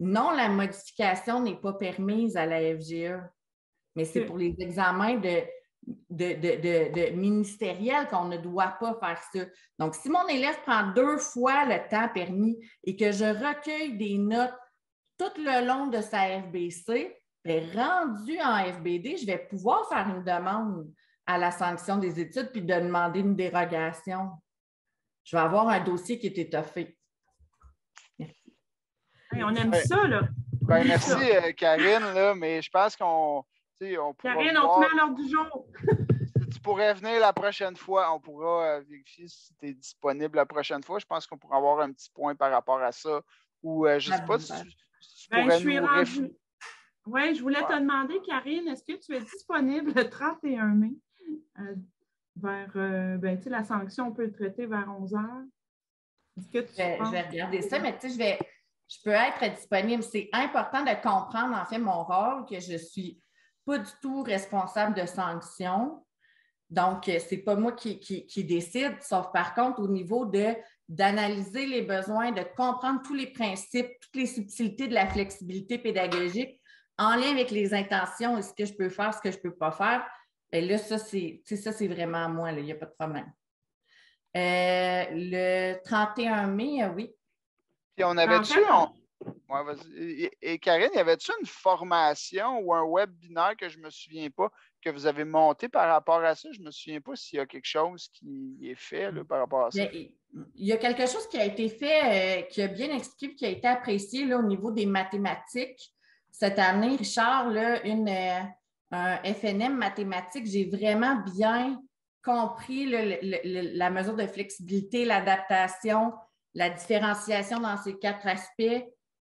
non, la modification n'est pas permise à la FGE, mais c'est pour les examens de, de, ministériel qu'on ne doit pas faire ça. Donc, si mon élève prend deux fois le temps permis et que je recueille des notes tout le long de sa FBC, bien, rendu en FBD, je vais pouvoir faire une demande à la sanction des études puis de demander une dérogation. Je vais avoir un dossier qui est étoffé. Merci. on aime ça, là. Ben, merci, euh, Karine, là, mais je pense qu'on on Karine, on te met à l'ordre du jour. tu pourrais venir la prochaine fois. On pourra euh, vérifier si tu es disponible la prochaine fois. Je pense qu'on pourra avoir un petit point par rapport à ça. Ou euh, je ne sais pas si tu, ben, je nous Oui, je voulais te demander, Karine, est-ce que tu es disponible le 31 mai? Euh, vers ben, la sanction, on peut le traiter vers 11 heures? Est-ce que tu je, vais, je vais regarder ça, mais tu sais, je vais je peux être disponible. C'est important de comprendre en fait mon rôle, que je suis pas du tout responsable de sanctions. Donc, euh, ce n'est pas moi qui, décide, sauf par contre au niveau de d'analyser les besoins, de comprendre tous les principes, toutes les subtilités de la flexibilité pédagogique en lien avec les intentions et ce que je peux faire, ce que je ne peux pas faire. Et là, ça, c'est ça, c'est vraiment moi, il n'y a pas de problème. Euh, le 31 mai, euh, oui. Puis on avait-tu, et, Karine, y avait-tu une formation ou un webinaire que je ne me souviens pas? Que vous avez monté par rapport à ça? Je ne me souviens pas s'il y a quelque chose qui est fait par rapport à ça. il y a quelque chose qui a été fait, euh, qui a bien expliqué, qui a été apprécié au niveau des mathématiques. Cette année, Richard, une, euh, un FNM mathématique, j'ai vraiment bien compris la mesure de flexibilité, l'adaptation, la différenciation dans ces quatre aspects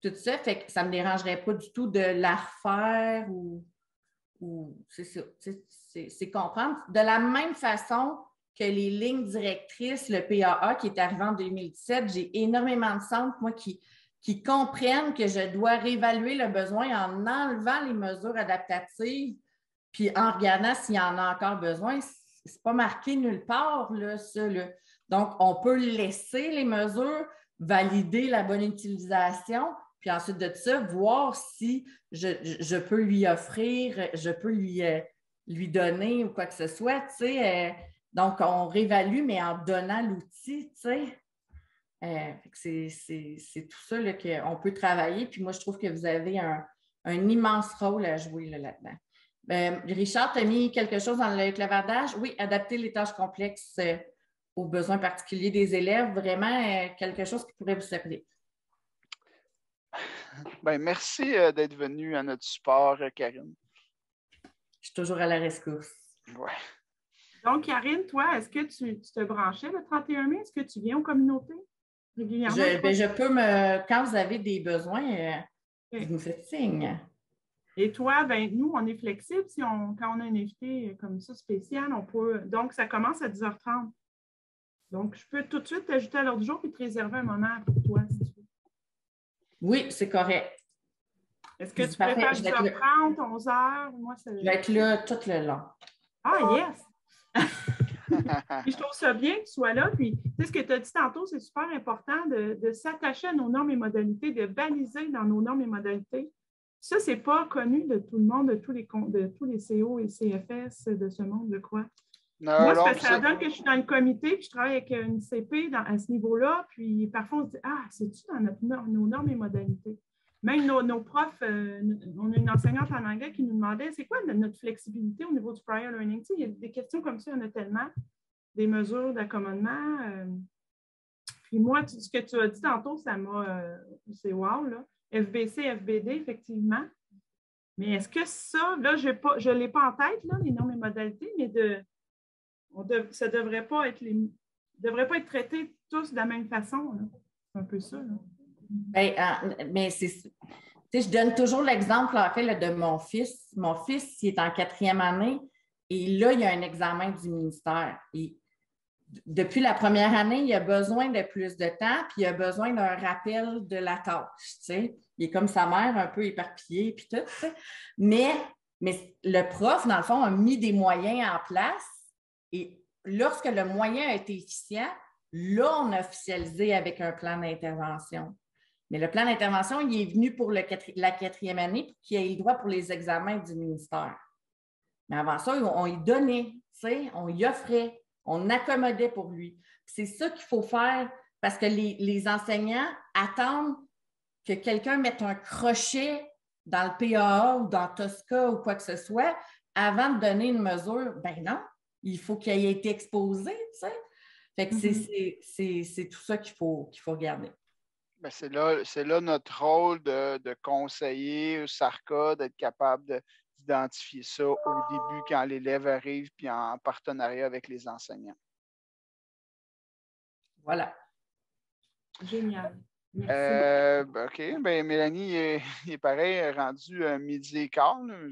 tout ça. Fait que ça ne me dérangerait pas du tout de la refaire ou, c'est comprendre. De la même façon que les lignes directrices, le PAA qui est arrivé en 2017, j'ai énormément de centres, moi, qui, qui comprennent que je dois réévaluer le besoin en enlevant les mesures adaptatives, puis en regardant s'il y en a encore besoin. Ce n'est pas marqué nulle part, là, ça. Donc, on peut laisser les mesures, valider la bonne utilisation, puis ensuite de ça, voir si je, peux lui offrir, je peux lui, euh, lui donner ou quoi que ce soit. Euh, donc, on réévalue, mais en donnant l'outil. Euh, c'est tout ça qu'on peut travailler. Puis moi, je trouve que vous avez un, immense rôle à jouer là-dedans. Richard, tu as mis quelque chose dans le clavardage? Oui, adapter les tâches complexes aux besoins particuliers des élèves, vraiment quelque chose qui pourrait vous servir. Ben, merci euh, d'être venu à notre support, euh, Karine. Je suis toujours à la rescousse. Ouais. Donc, Karine, toi, est-ce que tu, te branchais le 31 mai? Est-ce que tu viens aux communautés régulièrement? Je, ben, je peux me. Quand vous avez des besoins, euh, vous me faites signe. Et toi, ben, nous, on est flexible. Si on, quand on a un invité comme ça spécial, on peut. Donc, ça commence à 10h30. Donc, je peux tout de suite t'ajouter à l'ordre du jour et te réserver un moment pour toi. Oui, c'est correct. Est-ce que tu préfères 10h30, 11h? Moi, je vais être là tout le long. Ah, yes! je trouve ça bien que tu sois là. Puis, tu sais, ce que tu as dit tantôt, c'est super important de, s'attacher à nos normes et modalités, de baliser dans nos normes et modalités. Ça, ce n'est pas connu de tout le monde, de tous les, de tous les CO et CFS de ce monde, je crois. Moi, ça, ça donne que je suis dans le comité, puis je travaille avec une CP à ce niveau-là, puis parfois on se dit Ah, c'est-tu dans notre, nos normes et modalités? Même nos, profs, euh, on a une enseignante en anglais qui nous demandait c'est quoi notre flexibilité au niveau du prior learning? il y a des questions comme ça, il y en a tellement, des mesures d'accommodement. Euh. puis moi, ce que tu as dit tantôt, ça m'a. Euh, c'est wow, là. FBC, FBD, effectivement. Mais est-ce que ça, là, je ne l'ai pas en tête, là, les normes et modalités, mais de ça ne devrait pas être les devrait pas être traité tous de la même façon. C'est un peu ça. Ben, mais c'est je donne toujours l'exemple en fait, de mon fils. Mon fils, il est en quatrième année et là, il y a un examen du ministère. Et depuis la première année, il a besoin de plus de temps, puis il a besoin d'un rappel de la tâche. Il est comme sa mère, un peu éparpillé, puis tout. Mais, mais le prof, dans le fond, a mis des moyens en place et lorsque le moyen a été efficient, là, on a officialisé avec un plan d'intervention. Mais le plan d'intervention, il est venu pour la quatrième année, puis qu'il ait le droit pour les examens du ministère. Mais avant ça, on, y donnait, on y offrait, on accommodait pour lui. C'est ça qu'il faut faire parce que les, enseignants attendent que quelqu'un mette un crochet dans le PAA ou dans Tosca ou quoi que ce soit avant de donner une mesure. Ben non, il faut qu'il ait été exposé, tu Fait que mm-hmm. c'est tout ça qu'il faut, qu'il faut regarder. Ben, c'est là, notre rôle de, de conseiller au SARCA, d'être capable d'identifier ça au début quand l'élève arrive, puis en partenariat avec les enseignants. Voilà. Génial. Euh, ben, OK. Ben, Mélanie est, est pareil, rendu à midi et quart. moi,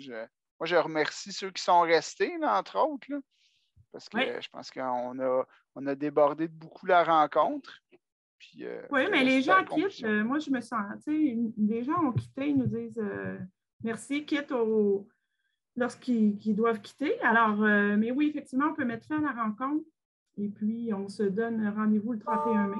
je remercie ceux qui sont restés, entre autres, parce que je pense qu'on a, on a débordé de beaucoup la rencontre. Euh, oui, mais les gens quittent. Euh, moi, je me sens, tu sais, les gens ont quitté, ils nous disent euh, merci, quitte lorsqu'ils doivent quitter. Alors, mais oui, effectivement, on peut mettre fin à la rencontre et puis on se donne rendez-vous le 31 mai.